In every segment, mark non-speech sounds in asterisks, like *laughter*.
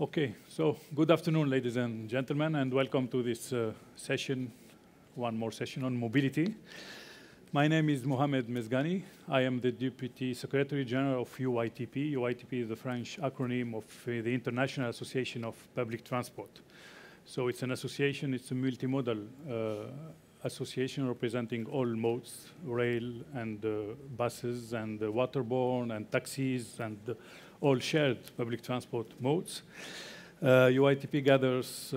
Okay, so good afternoon, ladies and gentlemen, and welcome to this uh, session, one more session on mobility. My name is Mohamed Mezghani. I am the Deputy Secretary General of UITP. UITP is the French acronym of uh, the International Association of Public Transport. So it's an association, it's a multimodal uh, association representing all modes, rail and uh, buses and uh, waterborne and taxis and uh, all shared public transport modes. UITP gathers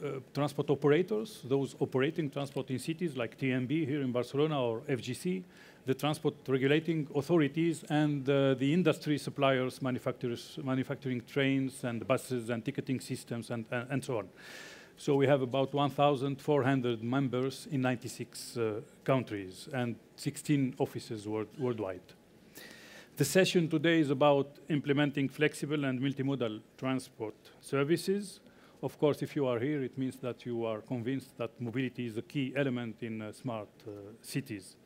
uh, transport operators, those operating transport in cities like TMB here in Barcelona or FGC, the transport regulating authorities, and uh, the industry suppliers, manufacturers, manufacturing trains and buses and ticketing systems and, and, and so on. So we have about 1,400 members in 96 uh, countries and 16 offices world worldwide. The session today is about implementing flexible and multimodal transport services of course, if you are here, it means that you are convinced that mobility is a key element in uh, smart uh, cities.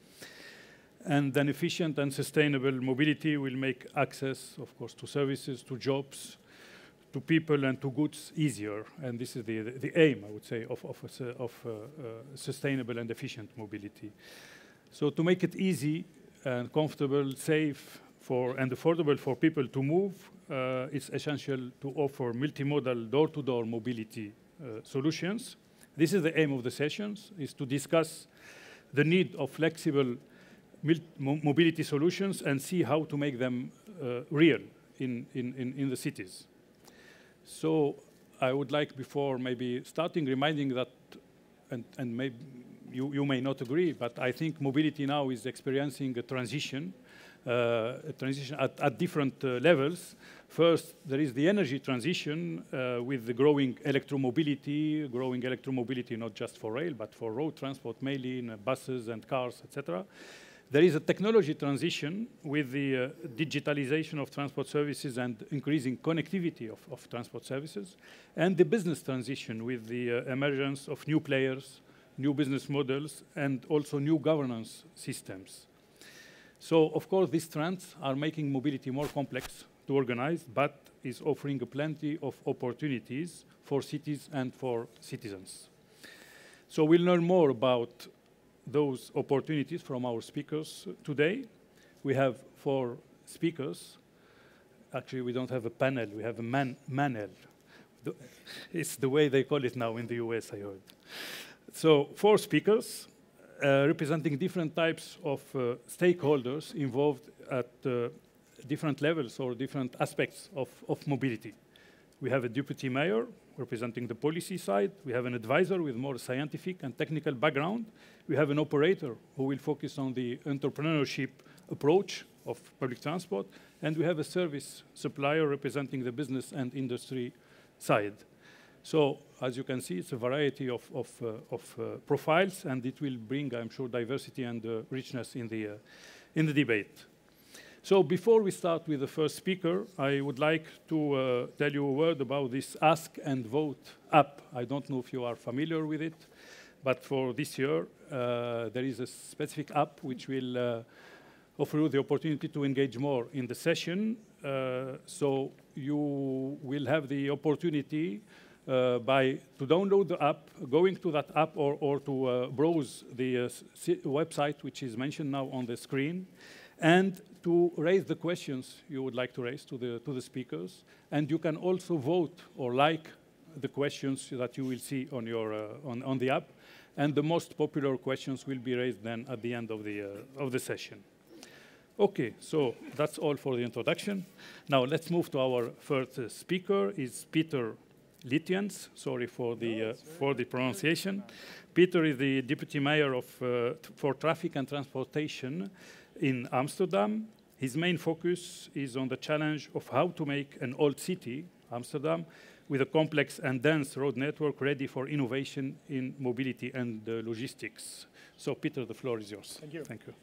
And then efficient and sustainable mobility will make access, of course, to services, to jobs, to people and to goods easier. And this is the, the, aim, I would say, of, of, of uh, uh, sustainable and efficient mobility. So to make it easy and comfortable, safe, for, and affordable for people to move, uh, it's essential to offer multimodal door-to-door -door mobility uh, solutions. This is the aim of the sessions, is to discuss the need of flexible mobility solutions and see how to make them uh, real in, in, in, in, the cities. So I would like, before maybe starting, reminding that, and, and maybe you, you may not agree, but I think mobility now is experiencing a transition transition at, at different uh, levels. First, there is the energy transition uh, with the growing electromobility, growing electromobility not just for rail, but for road transport, mainly in buses and cars, etc. There is a technology transition with the uh, digitalization of transport services and increasing connectivity of, of, transport services, and the business transition with the uh, emergence of new players, new business models, and also new governance systems. So, of course, these trends are making mobility more complex to organize, but is offering plenty of opportunities for cities and for citizens. So we'll learn more about those opportunities from our speakers today. We have four speakers. Actually, we don't have a panel, we have a man manel. It's the way they call it now in the US, I heard. So four speakers. Uh, representing different types of uh, stakeholders involved at uh, different levels or different aspects of, of mobility. We have a deputy mayor representing the policy side. We have an advisor with more scientific and technical background. We have an operator who will focus on the entrepreneurship approach of public transport. And we have a service supplier representing the business and industry side. So as you can see, it's a variety of, of, uh, of uh, profiles, and it will bring, I'm sure, diversity and uh, richness in the, uh, in the debate. So before we start with the first speaker, I would like to uh, tell you a word about this Ask and Vote app. I don't know if you are familiar with it, but for this year, uh, there is a specific app which will offer you the opportunity to engage more in the session. so you will have the opportunity uh, by to download the app, going to that app or, or to uh, browse the uh, website which is mentioned now on the screen, and to raise the questions you would like to raise to the, to the speakers. And you can also vote or like the questions that you will see on, your, uh, on, on the app. And the most popular questions will be raised then at the end of the, uh, of the session. Okay, so that's all for the introduction. Now let's move to our first uh, speaker, is Pieter Litjens. Sorry for the, uh, for the pronunciation. Pieter is the deputy mayor of, uh, for traffic and transportation in Amsterdam. His main focus is on the challenge of how to make an old city, Amsterdam, with a complex and dense road network ready for innovation in mobility and uh, logistics. So, Pieter, the floor is yours. Thank you. Thank you.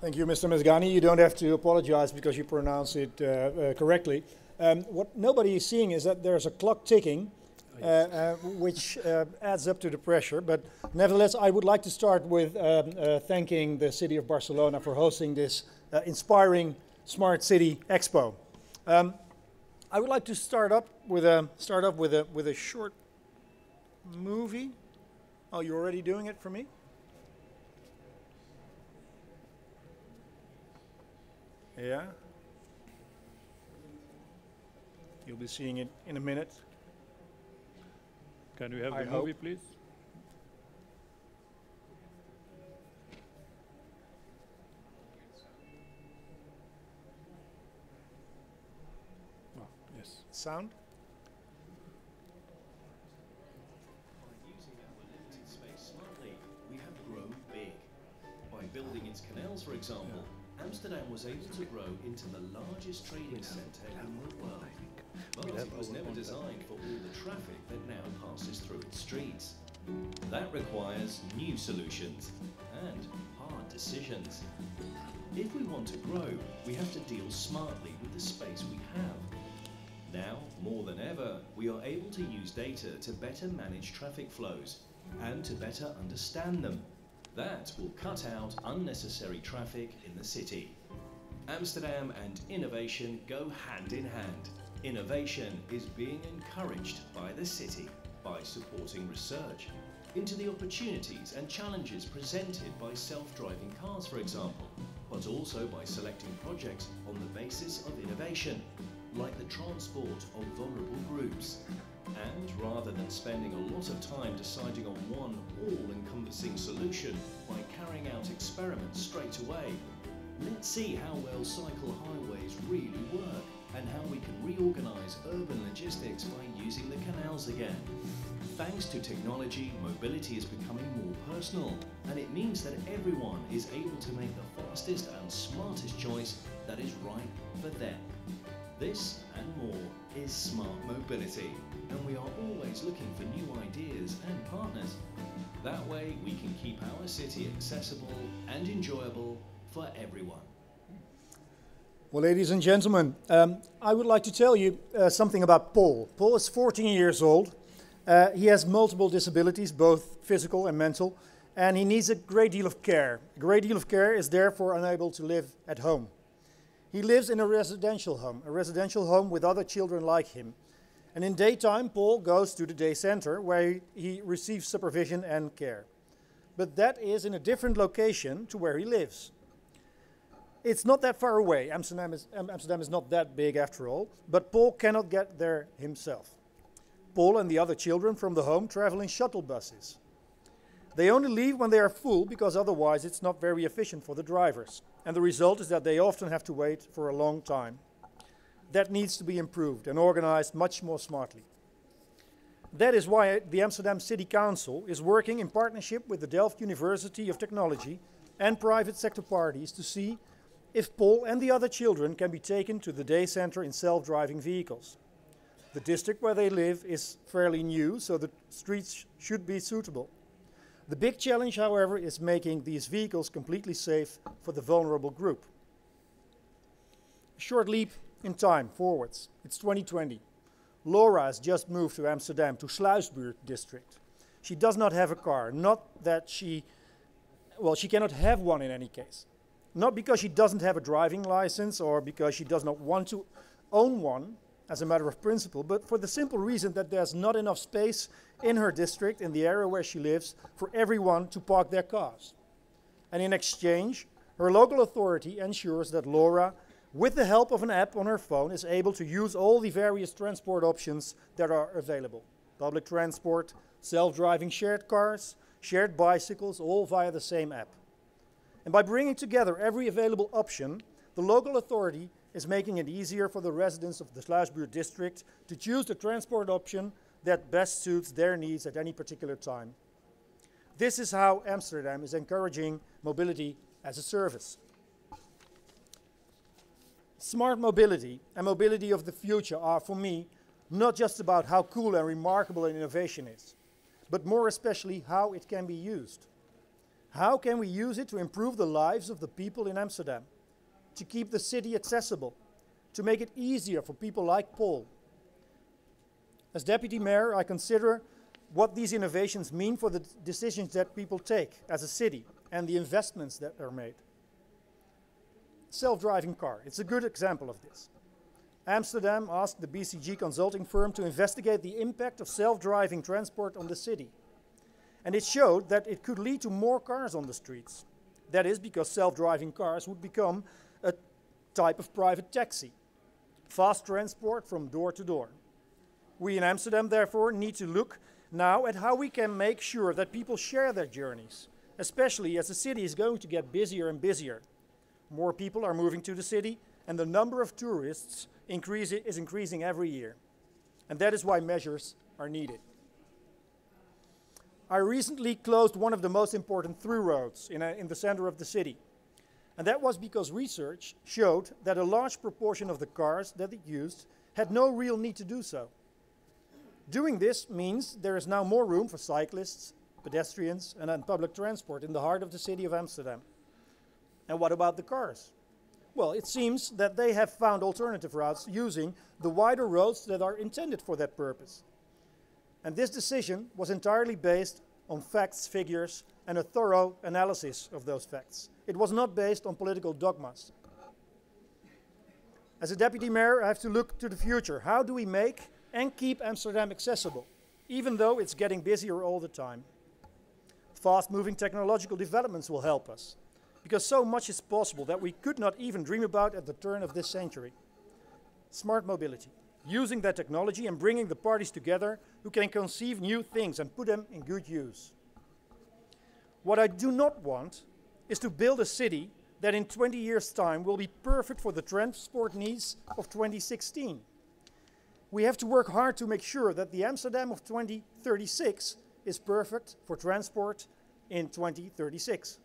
Thank you, Mr. Mezghani. You don't have to apologize because you pronounce it uh, uh, correctly. Um, what nobody is seeing is that there's a clock ticking, uh, uh, which uh, adds up to the pressure. But nevertheless, I would like to start with um, uh, thanking the city of Barcelona for hosting this uh, inspiring Smart City Expo. Um, I would like to start up with a start up with a with a short movie. Oh, you're already doing it for me? Yeah. You'll be seeing it in a minute. Can we have I the hope. movie, please? Oh, yes. Sound? By using our limited space smartly, we have grown big. By building its canals, for example, Amsterdam was able to grow into the largest trading centre in the world. But it was never designed for all the traffic that now passes through its streets. That requires new solutions and hard decisions. If we want to grow, we have to deal smartly with the space we have. Now, more than ever, we are able to use data to better manage traffic flows and to better understand them. That will cut out unnecessary traffic in the city. Amsterdam and innovation go hand in hand. Innovation is being encouraged by the city by supporting research into the opportunities and challenges presented by self-driving cars, for example, but also by selecting projects on the basis of innovation, like the transport of vulnerable groups. And rather than spending a lot of time deciding on one all-encompassing solution by carrying out experiments straight away, let's see how well cycle highways really work and how we can reorganize urban logistics by using the canals again. Thanks to technology, mobility is becoming more personal, and it means that everyone is able to make the fastest and smartest choice that is right for them. This and more is smart mobility, and we are always looking for new ideas and partners. That way, we can keep our city accessible and enjoyable for everyone. Well, ladies and gentlemen, um, I would like to tell you uh, something about Paul. Paul is 14 years old. Uh, he has multiple disabilities, both physical and mental, and he needs a great deal of care. A great deal of care is therefore unable to live at home. He lives in a residential home, a residential home with other children like him. And in daytime, Paul goes to the day center where he receives supervision and care. But that is in a different location to where he lives. It's not that far away. Amsterdam is, Amsterdam is not that big after all, but Paul cannot get there himself. Paul and the other children from the home travel in shuttle buses. They only leave when they are full because otherwise it's not very efficient for the drivers. And the result is that they often have to wait for a long time. That needs to be improved and organized much more smartly. That is why the Amsterdam City Council is working in partnership with the Delft University of Technology and private sector parties to see if Paul and the other children can be taken to the day center in self-driving vehicles. The district where they live is fairly new, so the streets should be suitable. The big challenge, however, is making these vehicles completely safe for the vulnerable group. A short leap in time forwards. It's 2020. Laura has just moved to Amsterdam, to Sluisbuurt district. She does not have a car, not that she, well, she cannot have one in any case. Not because she doesn't have a driving license or because she does not want to own one as a matter of principle, but for the simple reason that there's not enough space in her district, in the area where she lives, for everyone to park their cars. And in exchange, her local authority ensures that Laura, with the help of an app on her phone, is able to use all the various transport options that are available public transport, self driving shared cars, shared bicycles, all via the same app. And by bringing together every available option, the local authority is making it easier for the residents of the Sluisbuurt district to choose the transport option that best suits their needs at any particular time. This is how Amsterdam is encouraging mobility as a service. Smart mobility and mobility of the future are, for me, not just about how cool and remarkable an innovation is, but more especially how it can be used. How can we use it to improve the lives of the people in Amsterdam? To keep the city accessible? To make it easier for people like Paul? As deputy mayor, I consider what these innovations mean for the decisions that people take as a city and the investments that are made. Self driving car, it's a good example of this. Amsterdam asked the BCG consulting firm to investigate the impact of self-driving transport on the city. And it showed that it could lead to more cars on the streets. That is because self-driving cars would become a type of private taxi. Fast transport from door to door. We in Amsterdam, therefore, need to look now at how we can make sure that people share their journeys, especially as the city is going to get busier and busier. More people are moving to the city, and the number of tourists increase, is increasing every year. And that is why measures are needed. I recently closed one of the most important through roads in, a, in the center of the city. And that was because research showed that a large proportion of the cars that it used had no real need to do so. Doing this means there is now more room for cyclists, pedestrians, and, and public transport in the heart of the city of Amsterdam. And what about the cars? Well, it seems that they have found alternative routes using the wider roads that are intended for that purpose. And this decision was entirely based on facts, figures, and a thorough analysis of those facts. It was not based on political dogmas. As a deputy mayor, I have to look to the future. How do we make and keep Amsterdam accessible, even though it's getting busier all the time? Fast-moving technological developments will help us, because so much is possible that we could not even dream about at the turn of this century. Smart mobility using that technology and bringing the parties together who can conceive new things and put them in good use. What I do not want is to build a city that in 20 years' time will be perfect for the transport needs of 2016. We have to work hard to make sure that the Amsterdam of 2036 is perfect for transport in 2036.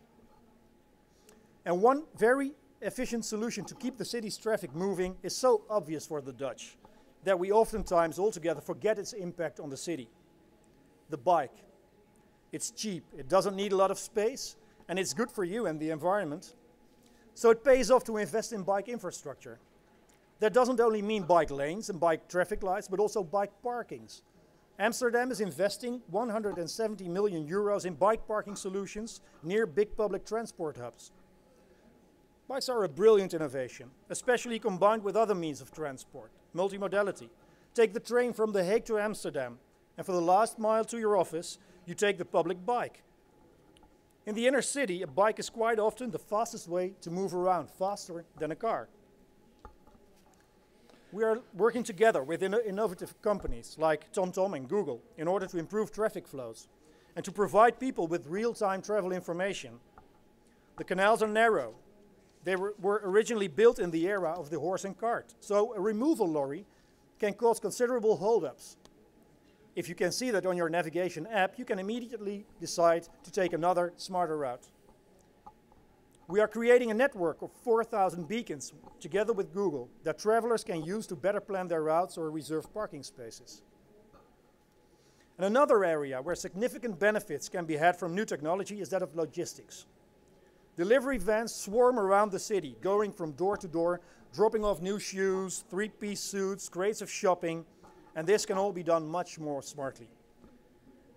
And one very efficient solution to keep the city's traffic moving is so obvious for the Dutch that we oftentimes altogether forget its impact on the city. The bike. It's cheap, it doesn't need a lot of space, and it's good for you and the environment. So it pays off to invest in bike infrastructure. That doesn't only mean bike lanes and bike traffic lights, but also bike parkings. Amsterdam is investing 170 million euros in bike parking solutions near big public transport hubs. Bikes are a brilliant innovation, especially combined with other means of transport, multimodality. Take the train from The Hague to Amsterdam, and for the last mile to your office, you take the public bike. In the inner city, a bike is quite often the fastest way to move around, faster than a car. We are working together with inno innovative companies like TomTom and Google in order to improve traffic flows and to provide people with real-time travel information. The canals are narrow, they were, were originally built in the era of the horse and cart. So a removal lorry can cause considerable holdups. If you can see that on your navigation app, you can immediately decide to take another smarter route. We are creating a network of 4,000 beacons together with Google that travelers can use to better plan their routes or reserve parking spaces. And another area where significant benefits can be had from new technology is that of logistics. Delivery vans swarm around the city, going from door to door, dropping off new shoes, three-piece suits, crates of shopping, and this can all be done much more smartly.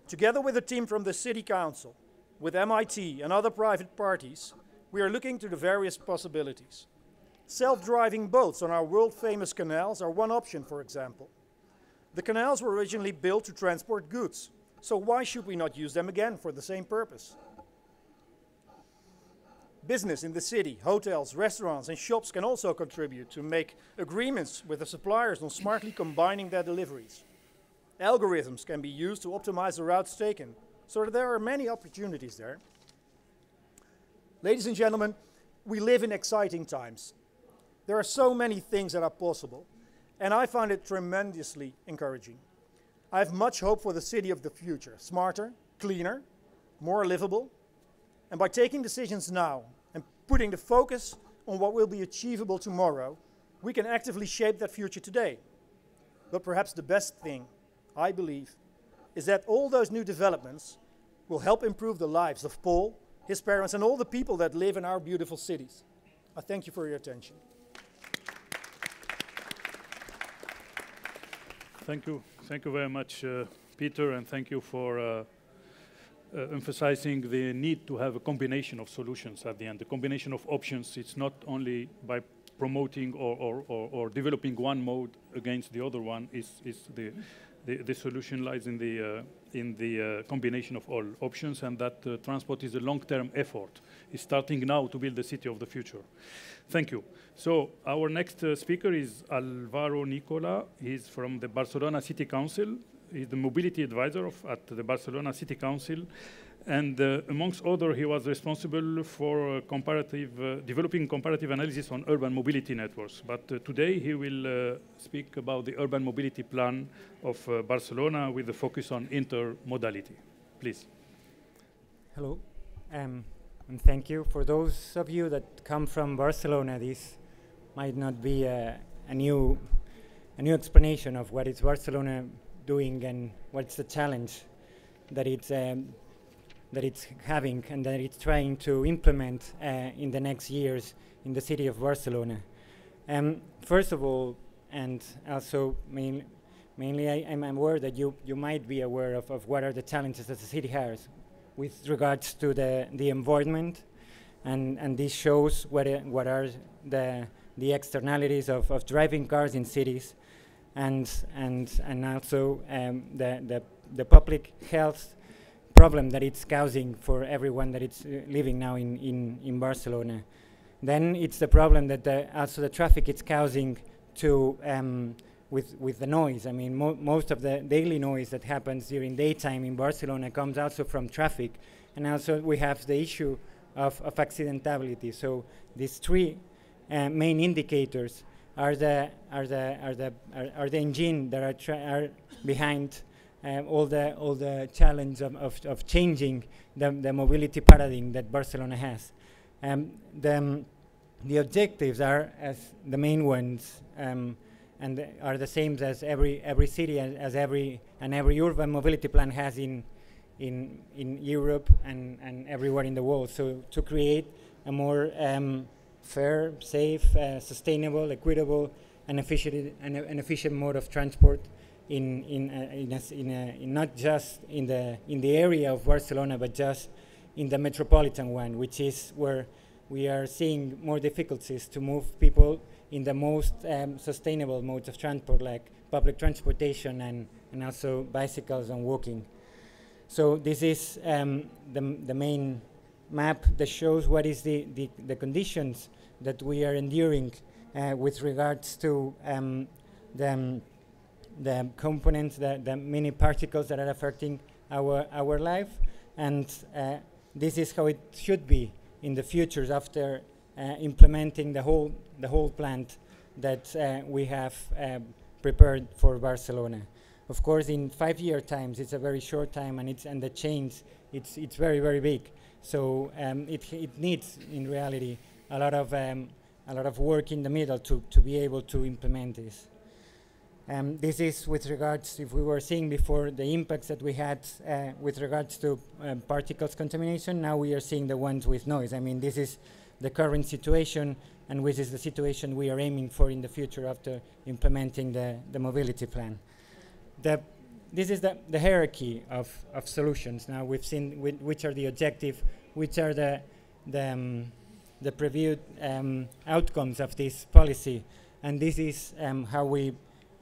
Together with a team from the City Council, with MIT and other private parties, we are looking to the various possibilities. Self-driving boats on our world-famous canals are one option, for example. The canals were originally built to transport goods, so why should we not use them again for the same purpose? Business in the city, hotels, restaurants, and shops can also contribute to make agreements with the suppliers on smartly combining their deliveries. Algorithms can be used to optimize the routes taken, so there are many opportunities there. Ladies and gentlemen, we live in exciting times. There are so many things that are possible, and I find it tremendously encouraging. I have much hope for the city of the future, smarter, cleaner, more livable, and by taking decisions now, putting the focus on what will be achievable tomorrow, we can actively shape that future today. But perhaps the best thing, I believe, is that all those new developments will help improve the lives of Paul, his parents, and all the people that live in our beautiful cities. I thank you for your attention. Thank you. Thank you very much, uh, Pieter, and thank you for uh, emphasizing the need to have a combination of solutions at the end, a combination of options. It's not only by promoting or, or, or, or, developing one mode against the other one is, is the, the, the solution lies in the, uh, in the uh, combination of all options and that uh, transport is a long-term effort. It's starting now to build the city of the future. Thank you. So our next uh, speaker is Alvaro Nicola. He's from the Barcelona City Council. He's the mobility advisor of, at the Barcelona City Council. And uh, amongst other, he was responsible for uh, comparative, uh, developing comparative analysis on urban mobility networks. But uh, today he will uh, speak about the urban mobility plan of Barcelona with a focus on intermodality. Please. Hello, um, and thank you. For those of you that come from Barcelona, this might not be a, a new, a new explanation of what is Barcelona doing and what's the challenge that it's um, that it's having and that it's trying to implement uh, in the next years in the city of Barcelona. Um, first of all, and also main, mainly I, am aware that you, you might be aware of, of what are the challenges that the city has with regards to the, the environment and, and this shows what, what are the, the externalities of, of driving cars in cities and, and, and also um, the, the, the public health problem that it's causing for everyone that it's uh, living now in, in, in Barcelona. Then it's the problem that the, also the traffic it's causing to um, with with the noise. I mean, mo most of the daily noise that happens during daytime in Barcelona comes also from traffic, and also we have the issue of, of accidentability. So these three uh, main indicators are the are the are the are, are the engine that are, are behind um, all the all the challenge of, of, of changing the, the mobility paradigm that Barcelona has. Um, the, um, the objectives are as the main ones um, and are the same as every every city as, as, every and every urban mobility plan has in in in Europe and, and everywhere in the world. So to create a more um, fair, safe, uh, sustainable, equitable, and efficient and an efficient mode of transport in in uh, in, a, in, a, in, not just in the in the area of Barcelona, but just in the metropolitan one, which is where we are seeing more difficulties to move people in the most um, sustainable modes of transport, like public transportation and and also bicycles and walking. So this is um, the the main map that shows what is the the, the conditions that we are enduring uh, with regards to um, the the components, the, the particles that are affecting our, our life. And uh, this is how it should be in the future after uh, implementing the whole, the whole plant that we have prepared for Barcelona. Of course, in five-year times, it's a very short time, and it's and the change, it's it's very very big. So um, it it needs, in reality, a lot of um, a lot of work in the middle to to be able to implement this. Um, this is with regards, if we were seeing before, the impacts that we had uh, with regards to um, particles contamination. Now we are seeing the ones with noise. I mean, this is the current situation, and which is the situation we are aiming for in the future after implementing the, the mobility plan. The, this is the, the hierarchy of, of solutions. Now we've seen which are the objective, which are the, the, um, the previewed um, outcomes of this policy, and this is um, how we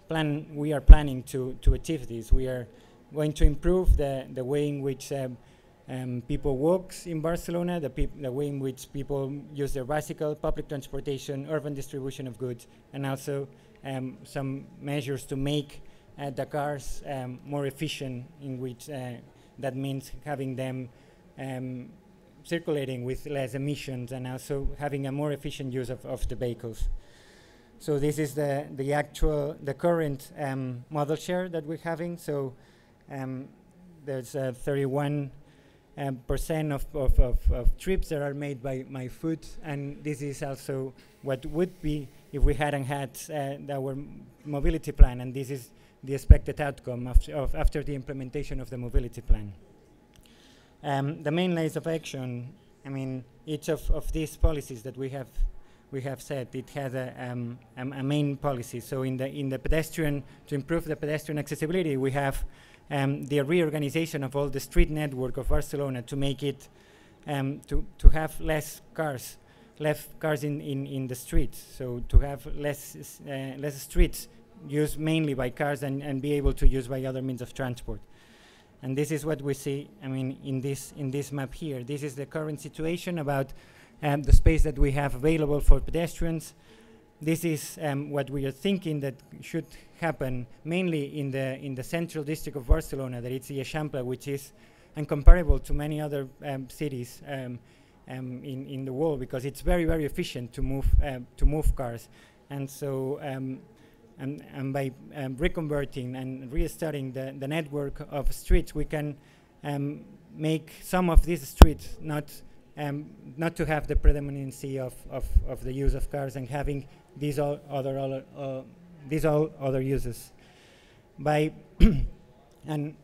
plan, we are planning to, to achieve this. We are going to improve the, the way in which um, um, people walk in Barcelona, the, the, way in which people use their bicycle, public transportation, urban distribution of goods, and also um, some measures to make uh, the cars um, more efficient, in which uh, that means having them circulating with less emissions and also having a more efficient use of, of the vehicles. So this is the, the actual, the current um, modal share that we're having. So um, there's uh, 31 um, percent of, of, of, of, trips that are made by my foot, and this is also what would be if we hadn't had uh, our mobility plan, and this is the expected outcome after, after the implementation of the mobility plan. Um, the main lines of action, I mean, each of, of these policies that we have we have said it has a, um, a, main policy. So in the in the pedestrian to improve the pedestrian accessibility, we have um, the reorganization of all the street network of Barcelona to make it um, to to have less cars less cars in, in, in the streets. So to have less uh, less streets used mainly by cars and, and be able to use by other means of transport. And this is what we see, I mean, in this, in this map here. This is the current situation about um, the space that we have available for pedestrians. This is um, what we are thinking that should happen mainly in the, in the central district of Barcelona, that it's the Eixample, which is incomparable to many other um, cities um, um, in, in the world because it's very, very efficient to move, uh, to move cars. And so and, and by um, reconverting and restarting the, the network of streets, we can um, make some of these streets not um, not to have the predominancy of, of, of the use of cars and having these all other, other uh, these all other uses. By *clears throat* and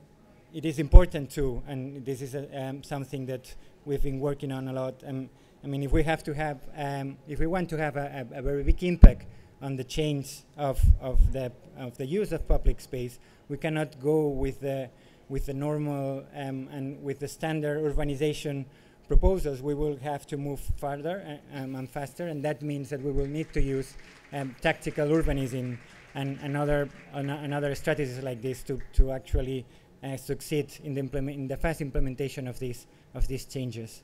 it is important too, and this is a, um, something that we've been working on a lot. Um, I mean, if we have to have, um, if we want to have a, a, a very big impact on the change of, of, the, of the use of public space. We cannot go with the, with the normal um, and with the standard urbanization proposals. We will have to move further uh, um, and faster, and that means that we will need to use um, tactical urbanism and another, an another strategies like this to, to actually uh, succeed in the, in the fast implementation of these, of these changes.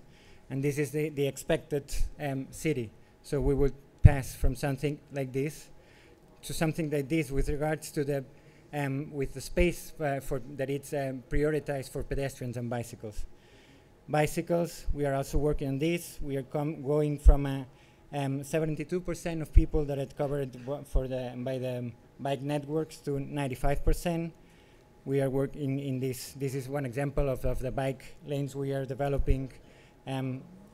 And this is the, the expected um, city. So we will pass from something like this to something like this with regards to the um, with the space uh, for that it's um, prioritized for pedestrians and bicycles. Bicycles, we are also working on this. We are going from 72% um, of people that are covered for the by the bike networks to 95%. We are working in this. This is one example of, of the bike lanes we are developing.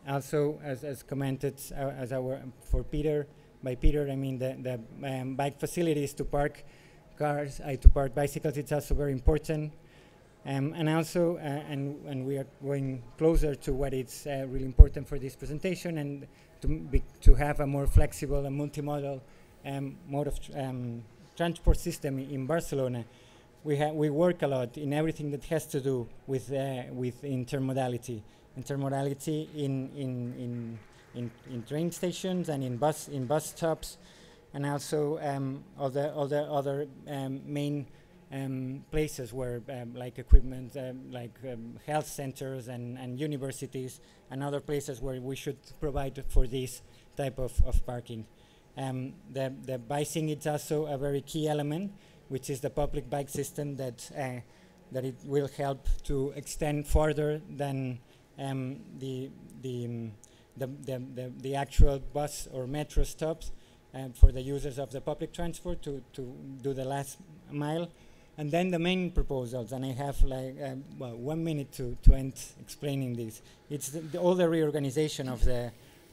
Also, as, as commented uh, as our for Pieter by Pieter, I mean the, the um, bike facilities to park cars, uh, to park bicycles. It's also very important. Um, and also, uh, and, and we are going closer to what is uh, really important for this presentation and to, to have a more flexible and multimodal um, mode of tr um, transport system in Barcelona. We, we work a lot in everything that has to do with, uh, with intermodality intermodality in, in, in, in, in train stations and in bus, in bus stops, and also um, all the other um, main um, places where um, like equipment, like health centers and, and universities and other places where we should provide for this type of, of parking. Um, the, the biking is also a very key element, which is the public bike system that, uh, that it will help to extend further than um, the, the, um, the, the, the, the, actual bus or metro stops um, for the users of the public transport to, to do the last mile. And then the main proposals, and I have like um, well one minute to, to end explaining this. It's the, the, all the reorganization of the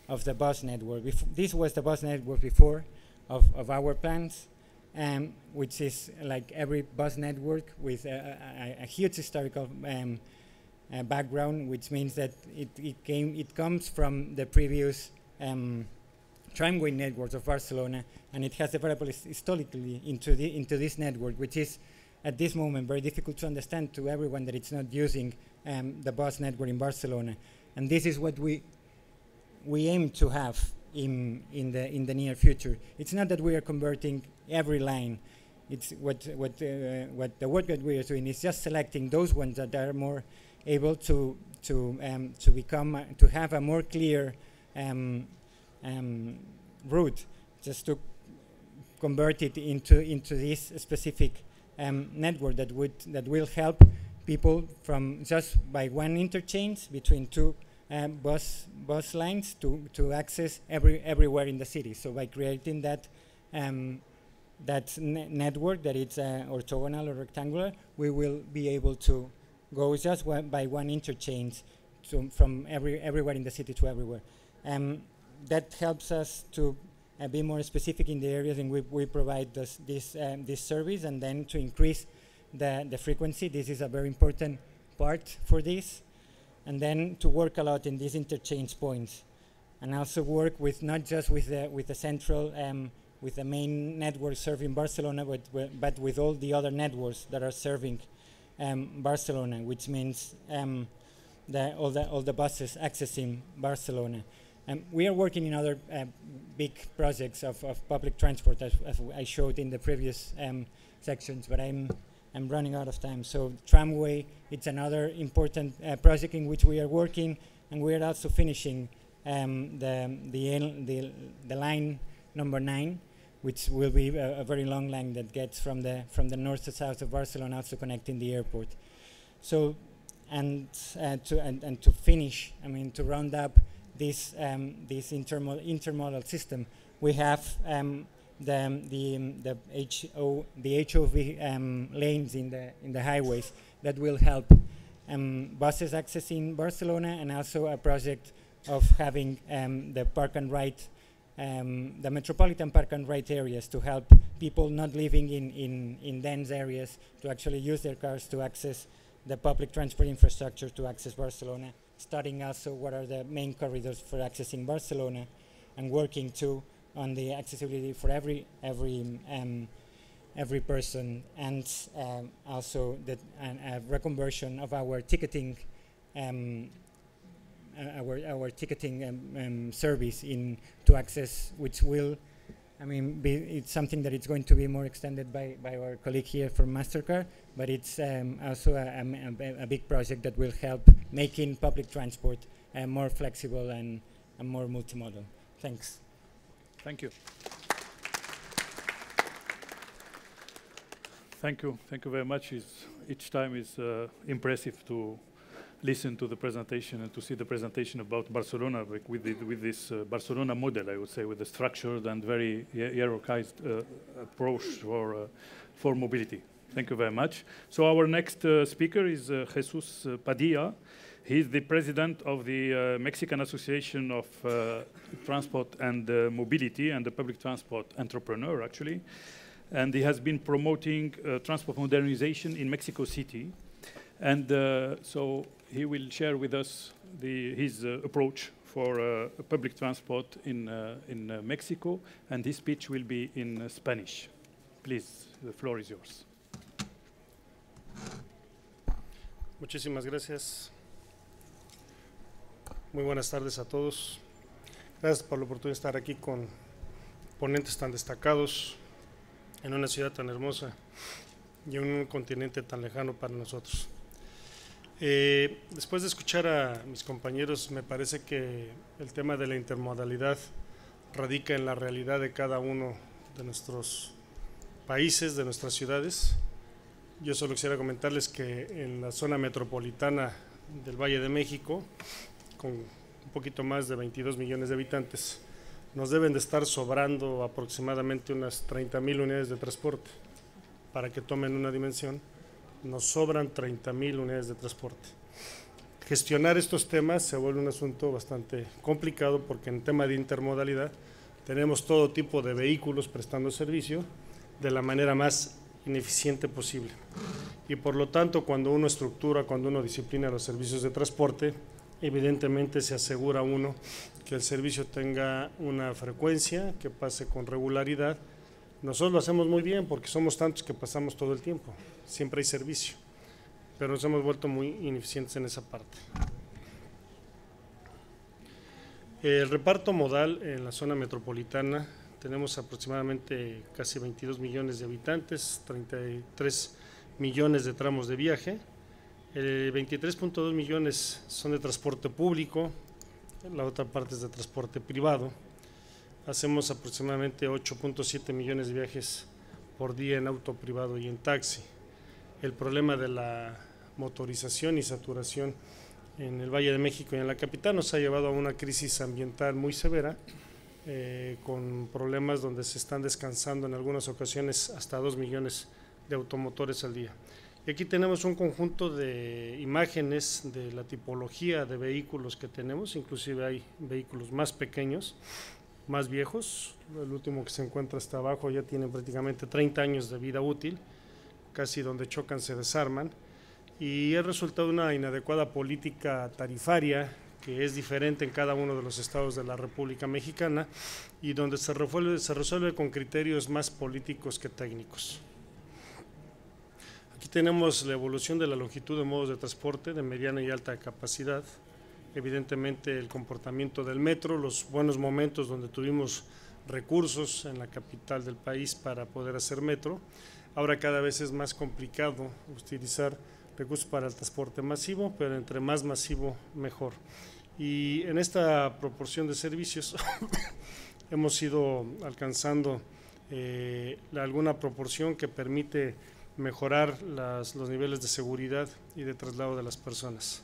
of the bus network. Bef this was the bus network before of, of our plans, um, which is like every bus network with a, a, a huge historical um, uh, background, which means that it, it, came, it comes from the previous um, tramway networks of Barcelona, and it has developed historically into, the, into this network, which is at this moment very difficult to understand to everyone that it's not using um, the bus network in Barcelona. And this is what we, we aim to have in, in, the, in the near future. It's not that we are converting every line. It's what, what, uh, what the work that we are doing is just selecting those ones that are more able to to um, to become uh, to have a more clear um, um, route, just to convert it into into this specific um, network that would that will help people from just by one interchange between two um, bus bus lines to to access every everywhere in the city. So by creating that um, that ne network that it's uh, orthogonal or rectangular, we will be able to goes just by one interchange to, from every, everywhere in the city to everywhere. Um, that helps us to uh, be more specific in the areas in which we provide this, this, um, this service and then to increase the, the frequency. This is a very important part for this. And then to work a lot in these interchange points and also work with not just with the, with the central, um, with the main network serving Barcelona, but, but with all the other networks that are serving um, Barcelona, which means um, all, the, all the buses accessing Barcelona. Um, we are working in other uh, big projects of, of public transport, as, as I showed in the previous um, sections, but I'm, I'm running out of time. So tramway, it's another important uh, project in which we are working, and we are also finishing um, the, the, the, the line number nine, which will be a, a, very long line that gets from the, from the north to south of Barcelona, also connecting the airport. So, and, uh, to, and, and to finish, I mean, to round up this, um, this intermodal, intermodal system, we have um, the, the, um, the, HO, the HOV um, lanes in the, in the highways that will help um, buses accessing Barcelona and also a project of having um, the park and ride, the metropolitan park and ride areas to help people not living in, in, in dense areas to actually use their cars to access the public transport infrastructure to access Barcelona. Studying also what are the main corridors for accessing Barcelona and working too on the accessibility for every every um, every person and um, also the uh, reconversion of our ticketing um, our our ticketing um, um, service in to access which will I mean, be, it's something that it's going to be more extended by, by our colleague here from MasterCard, but it's um, also a, a, a, big project that will help making public transport uh, more flexible and, and more multimodal. Thanks. Thank you. Thank you. Thank you very much. It's, each time is uh, impressive to listen to the presentation and to see the presentation about Barcelona like with, the, with this uh, Barcelona model, I would say, with a structured and very hierarchized uh, approach for, uh, for mobility. Thank you very much. So our next uh, speaker is uh, Jesus Padilla. He's the president of the uh, Mexican Association of Transport and Mobility and the public transport entrepreneur, actually. And he has been promoting transport modernization in Mexico City. And so he will share with us the, his uh, approach for uh, public transport in, uh, in Mexico, and his speech will be in Spanish. Please, the floor is yours. Muchísimas gracias. Muy buenas tardes a todos. Gracias por la oportunidad de estar aquí con ponentes tan destacados en una ciudad tan hermosa y en un continente tan lejano para nosotros. Eh, después de escuchar a mis compañeros, me parece que el tema de la intermodalidad radica en la realidad de cada uno de nuestros países, de nuestras ciudades. Yo solo quisiera comentarles que en la zona metropolitana del Valle de México, con un poquito más de 22 millones de habitantes, nos deben de estar sobrando aproximadamente unas 30 mil unidades de transporte para que tomen una dimensión nos sobran 30.000 unidades de transporte. Gestionar estos temas se vuelve un asunto bastante complicado porque en tema de intermodalidad tenemos todo tipo de vehículos prestando servicio de la manera más ineficiente posible. Y por lo tanto, cuando uno estructura, cuando uno disciplina los servicios de transporte, evidentemente se asegura uno que el servicio tenga una frecuencia, que pase con regularidad. Nosotros lo hacemos muy bien porque somos tantos que pasamos todo el tiempo siempre hay servicio, pero nos hemos vuelto muy ineficientes en esa parte. El reparto modal en la zona metropolitana, tenemos aproximadamente casi 22 millones de habitantes, 33 millones de tramos de viaje, 23.2 millones son de transporte público, la otra parte es de transporte privado. Hacemos aproximadamente 8.7 millones de viajes por día en auto privado y en taxi el problema de la motorización y saturación en el Valle de México y en la capital nos ha llevado a una crisis ambiental muy severa, eh, con problemas donde se están descansando en algunas ocasiones hasta dos millones de automotores al día. Y aquí tenemos un conjunto de imágenes de la tipología de vehículos que tenemos, inclusive hay vehículos más pequeños, más viejos, el último que se encuentra hasta abajo ya tiene prácticamente 30 años de vida útil, casi donde chocan se desarman, y es resultado una inadecuada política tarifaria que es diferente en cada uno de los estados de la República Mexicana y donde se resuelve, se resuelve con criterios más políticos que técnicos. Aquí tenemos la evolución de la longitud de modos de transporte de mediana y alta capacidad evidentemente el comportamiento del metro, los buenos momentos donde tuvimos recursos en la capital del país para poder hacer metro. Ahora cada vez es más complicado utilizar recursos para el transporte masivo, pero entre más masivo mejor. Y en esta proporción de servicios *coughs* hemos ido alcanzando eh, alguna proporción que permite mejorar las, los niveles de seguridad y de traslado de las personas.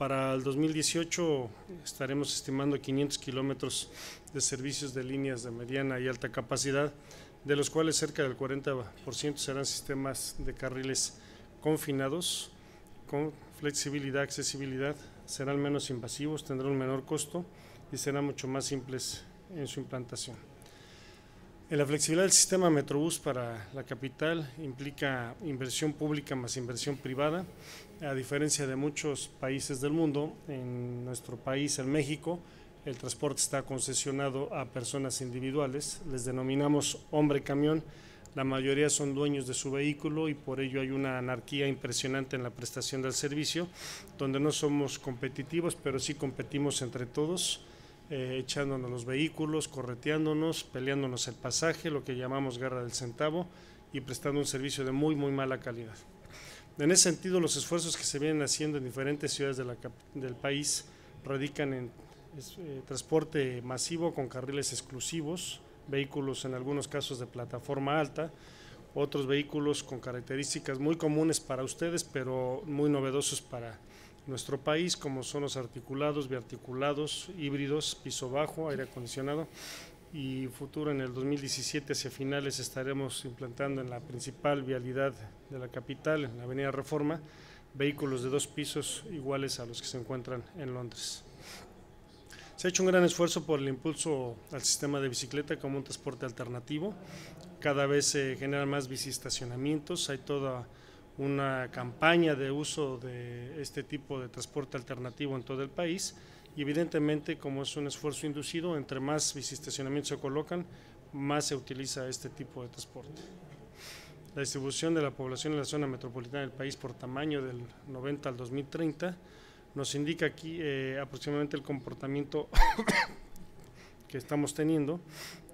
Para el 2018 estaremos estimando 500 kilómetros de servicios de líneas de mediana y alta capacidad, de los cuales cerca del 40% serán sistemas de carriles confinados, con flexibilidad, accesibilidad, serán menos invasivos, tendrán un menor costo y serán mucho más simples en su implantación. La flexibilidad del sistema Metrobús para la capital implica inversión pública más inversión privada. A diferencia de muchos países del mundo, en nuestro país, en México, el transporte está concesionado a personas individuales, les denominamos hombre camión, la mayoría son dueños de su vehículo y por ello hay una anarquía impresionante en la prestación del servicio, donde no somos competitivos, pero sí competimos entre todos eh, echándonos los vehículos, correteándonos, peleándonos el pasaje, lo que llamamos guerra del centavo, y prestando un servicio de muy, muy mala calidad. En ese sentido, los esfuerzos que se vienen haciendo en diferentes ciudades del país radican en eh, transporte masivo con carriles exclusivos, vehículos en algunos casos de plataforma alta, otros vehículos con características muy comunes para ustedes, pero muy novedosos para nuestro país, como son los articulados, biarticulados, híbridos, piso bajo, aire acondicionado y futuro en el 2017 hacia finales estaremos implantando en la principal vialidad de la capital, en la Avenida Reforma, vehículos de dos pisos iguales a los que se encuentran en Londres. Se ha hecho un gran esfuerzo por el impulso al sistema de bicicleta como un transporte alternativo. Cada vez se generan más bicistacionamientos, hay toda una campaña de uso de este tipo de transporte alternativo en todo el país y evidentemente como es un esfuerzo inducido, entre más bicistacionamientos se colocan, más se utiliza este tipo de transporte. La distribución de la población en la zona metropolitana del país por tamaño del 90 al 2030 nos indica aquí eh, aproximadamente el comportamiento *coughs* que estamos teniendo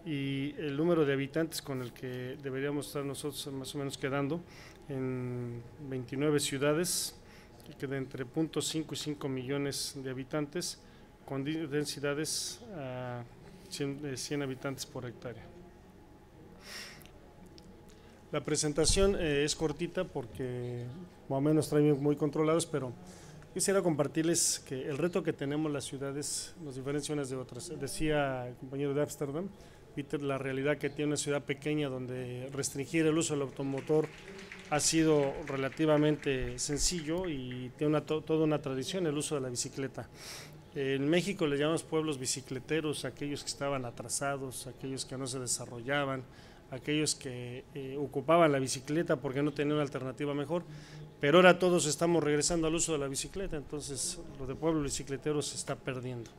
y el número de habitantes con el que deberíamos estar nosotros más o menos quedando en 29 ciudades, que de entre 0.5 y 5 millones de habitantes, con densidades a 100, 100 habitantes por hectárea. La presentación eh, es cortita porque más o menos traen muy controlados, pero quisiera compartirles que el reto que tenemos las ciudades nos diferencia unas de otras. Decía el compañero de Ámsterdam, Peter, la realidad que tiene una ciudad pequeña donde restringir el uso del automotor ha sido relativamente sencillo y tiene toda una tradición el uso de la bicicleta. En México le llamamos pueblos bicicleteros, aquellos que estaban atrasados, aquellos que no se desarrollaban, aquellos que eh, ocupaban la bicicleta porque no tenían alternativa mejor, pero ahora todos estamos regresando al uso de la bicicleta, entonces lo de pueblos bicicleteros se está perdiendo.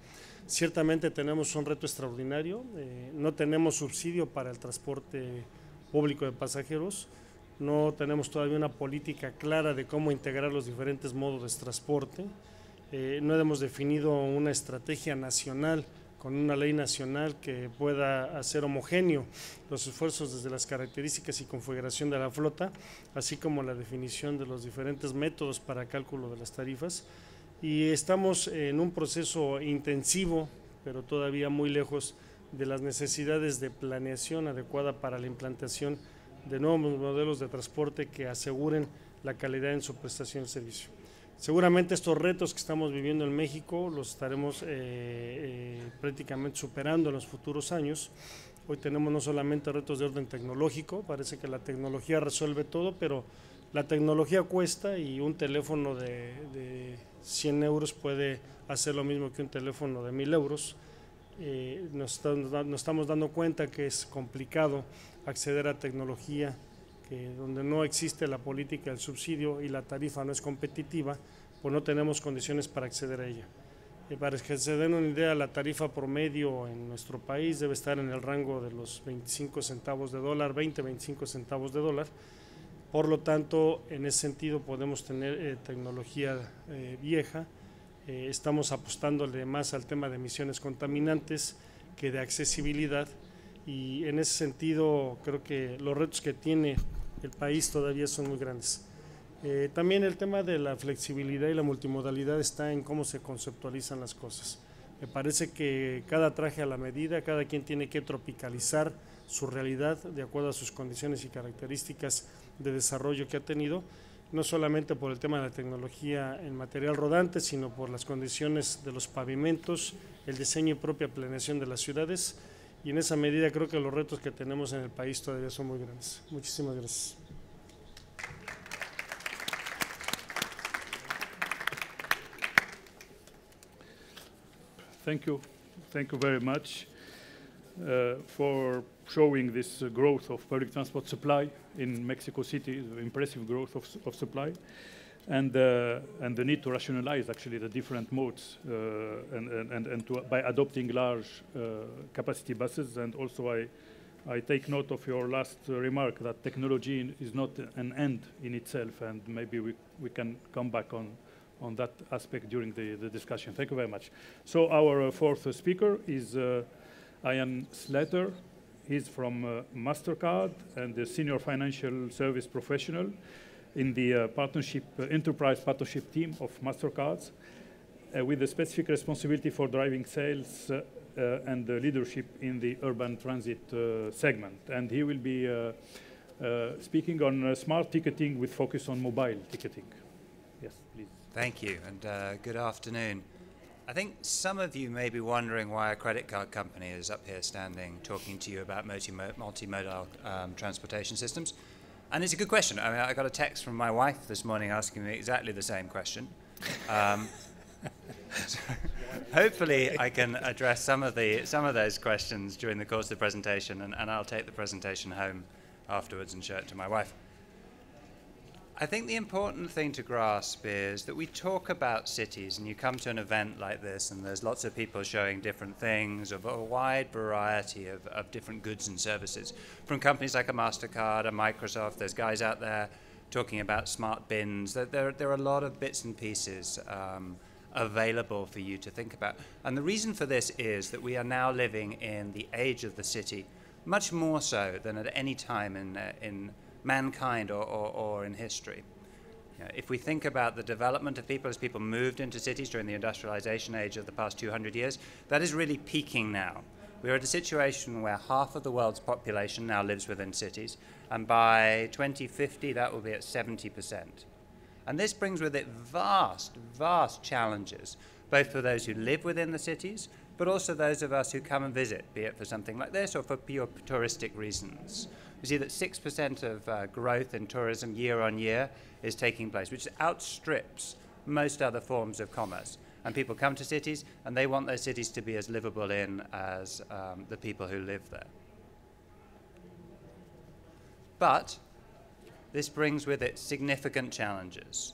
Ciertamente tenemos un reto extraordinario, eh, no tenemos subsidio para el transporte público de pasajeros, no tenemos todavía una política clara de cómo integrar los diferentes modos de transporte, eh, no hemos definido una estrategia nacional con una ley nacional que pueda hacer homogéneo los esfuerzos desde las características y configuración de la flota, así como la definición de los diferentes métodos para cálculo de las tarifas. Y estamos en un proceso intensivo, pero todavía muy lejos de las necesidades de planeación adecuada para la implantación de nuevos modelos de transporte que aseguren la calidad en su prestación de servicio. Seguramente estos retos que estamos viviendo en México los estaremos eh, eh, prácticamente superando en los futuros años. Hoy tenemos no solamente retos de orden tecnológico, parece que la tecnología resuelve todo, pero la tecnología cuesta y un teléfono de, de 100 euros puede hacer lo mismo que un teléfono de 1000 euros. Eh, nos, nos estamos dando cuenta que es complicado acceder a tecnología que donde no existe la política del subsidio y la tarifa no es competitiva, pues no tenemos condiciones para acceder a ella. Eh, para que se den una idea, la tarifa promedio en nuestro país debe estar en el rango de los 25 centavos de dólar, 20-25 centavos de dólar. Por lo tanto, en ese sentido podemos tener eh, tecnología eh, vieja Eh, estamos apostándole más al tema de emisiones contaminantes que de accesibilidad y en ese sentido creo que los retos que tiene el país todavía son muy grandes. También el tema de la flexibilidad y la multimodalidad está en cómo se conceptualizan las cosas. Me parece que cada traje a la medida, cada quien tiene que tropicalizar su realidad de acuerdo a sus condiciones y características de desarrollo que ha tenido, no solamente por el tema de la tecnología en material rodante, sino por las condiciones de los pavimentos, el diseño y propia planeación de las ciudades, y en esa medida creo que los retos que tenemos en el país todavía son muy grandes. Muchísimas gracias. Thank you. Thank you very much uh, showing this uh, growth of public transport supply in Mexico City, impressive growth of, of supply, and, uh, and the need to rationalize actually the different modes uh, and, and, and to, by adopting large uh, capacity buses. And also I, I take note of your last uh, remark that technology is not an end in itself, and maybe we, we can come back on, on that aspect during the, the discussion. Thank you very much. So our uh, fourth speaker is Ian Slater. He's from uh, MasterCard and a senior financial service professional in the uh, partnership uh, enterprise partnership team of MasterCards uh, with a specific responsibility for driving sales and leadership in the urban transit segment. And he will be speaking on smart ticketing with focus on mobile ticketing. Yes, please. Thank you, and uh, good afternoon. I think some of you may be wondering why a credit card company is up here standing talking to you about multimodal um, transportation systems. And it's a good question. I mean, I got a text from my wife this morning asking me exactly the same question. Um, *laughs* so hopefully, I can address some of the some of those questions during the course of the presentation, and, and I'll take the presentation home afterwards and show it to my wife. I think the important thing to grasp is that we talk about cities, and you come to an event like this, and there's lots of people showing different things of a wide variety of, of different goods and services. From companies like a MasterCard, a Microsoft, there's guys out there talking about smart bins. There, there, are a lot of bits and pieces um, available for you to think about. And the reason for this is that we are now living in the age of the city, much more so than at any time in, uh, in mankind or, or, or in history. You know, if we think about the development of people as people moved into cities during the industrialization age of the past 200 years, that is really peaking now. We're at a situation where half of the world's population now lives within cities, and by 2050, that will be at 70%. And this brings with it vast, vast challenges, both for those who live within the cities, but also those of us who come and visit, be it for something like this or for pure touristic reasons we see that 6% of uh, growth in tourism year on year is taking place, which outstrips most other forms of commerce. And people come to cities and they want those cities to be as livable in as um, the people who live there. But this brings with it significant challenges.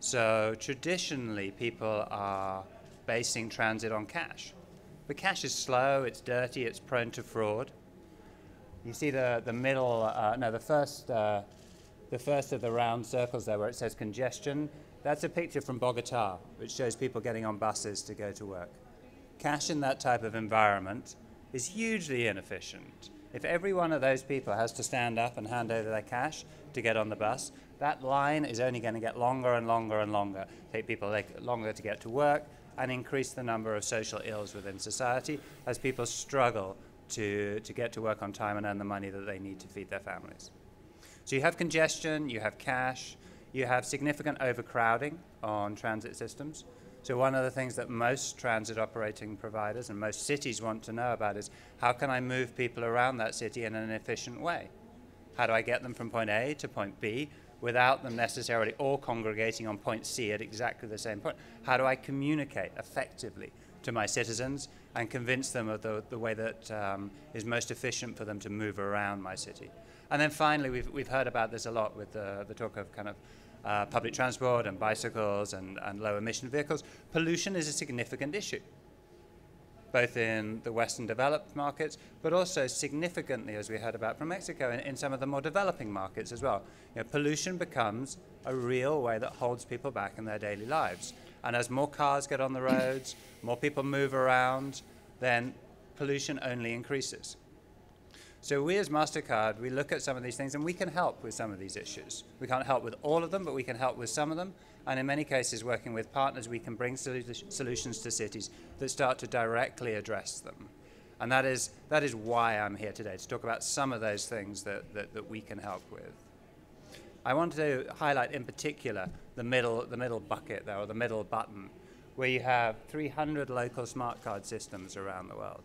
So traditionally, people are basing transit on cash. But cash is slow, it's dirty, it's prone to fraud. You see the, the middle, uh, no, the first, uh, the first of the round circles there where it says congestion. That's a picture from Bogota, which shows people getting on buses to go to work. Cash in that type of environment is hugely inefficient. If every one of those people has to stand up and hand over their cash to get on the bus, that line is only going to get longer and longer and longer, take people longer to get to work, and increase the number of social ills within society as people struggle to, to get to work on time and earn the money that they need to feed their families. So you have congestion, you have cash, you have significant overcrowding on transit systems. So one of the things that most transit operating providers and most cities want to know about is how can I move people around that city in an efficient way? How do I get them from point A to point B without them necessarily all congregating on point C at exactly the same point? How do I communicate effectively to my citizens and convince them of the, the way that um, is most efficient for them to move around my city. And then finally, we've, we've heard about this a lot with the, the talk of kind of uh, public transport and bicycles and, and low emission vehicles. Pollution is a significant issue, both in the Western developed markets, but also significantly, as we heard about from Mexico, in, in some of the more developing markets as well. You know, pollution becomes a real way that holds people back in their daily lives. And as more cars get on the roads, more people move around, then pollution only increases. So we as MasterCard, we look at some of these things and we can help with some of these issues. We can't help with all of them, but we can help with some of them. And in many cases, working with partners, we can bring solu- solutions to cities that start to directly address them. And that is, that is why I'm here today, to talk about some of those things that, that, that we can help with. I want to highlight in particular the middle, the middle bucket there, or the middle button, where you have 300 local smart card systems around the world.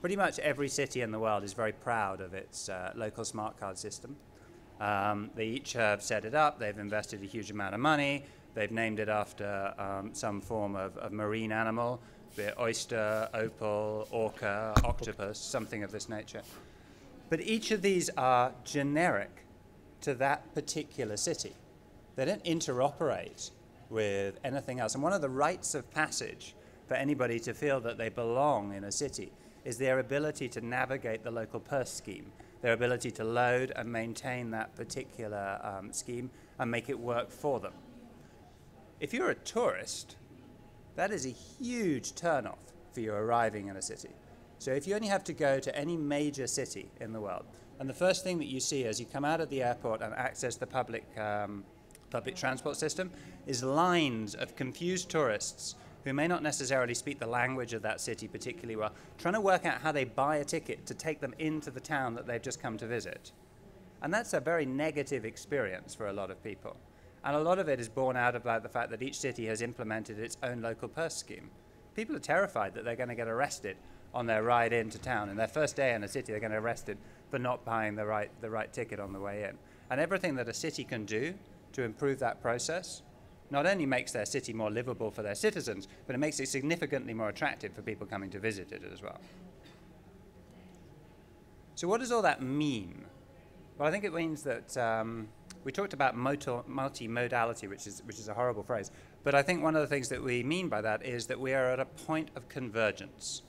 Pretty much every city in the world is very proud of its uh, local smart card system. Um, they each have set it up, they've invested a huge amount of money, they've named it after um, some form of, of marine animal, be it oyster, opal, orca, octopus, something of this nature. But each of these are generic to that particular city. They don't interoperate with anything else. And one of the rites of passage for anybody to feel that they belong in a city is their ability to navigate the local purse scheme, their ability to load and maintain that particular um, scheme and make it work for them. If you're a tourist, that is a huge turnoff for you arriving in a city. So if you only have to go to any major city in the world, and the first thing that you see as you come out of the airport and access the public, um, public transport system is lines of confused tourists who may not necessarily speak the language of that city particularly well, trying to work out how they buy a ticket to take them into the town that they've just come to visit. And that's a very negative experience for a lot of people. And a lot of it is born out of the fact that each city has implemented its own local purse scheme. People are terrified that they're going to get arrested on their ride into town. In their first day in a city, they're going to get arrested for not buying the right, the right ticket on the way in. And everything that a city can do to improve that process not only makes their city more livable for their citizens, but it makes it significantly more attractive for people coming to visit it as well. So, what does all that mean? Well, I think it means that um, we talked about multimodality, which is, which is a horrible phrase, but I think one of the things that we mean by that is that we are at a point of convergence.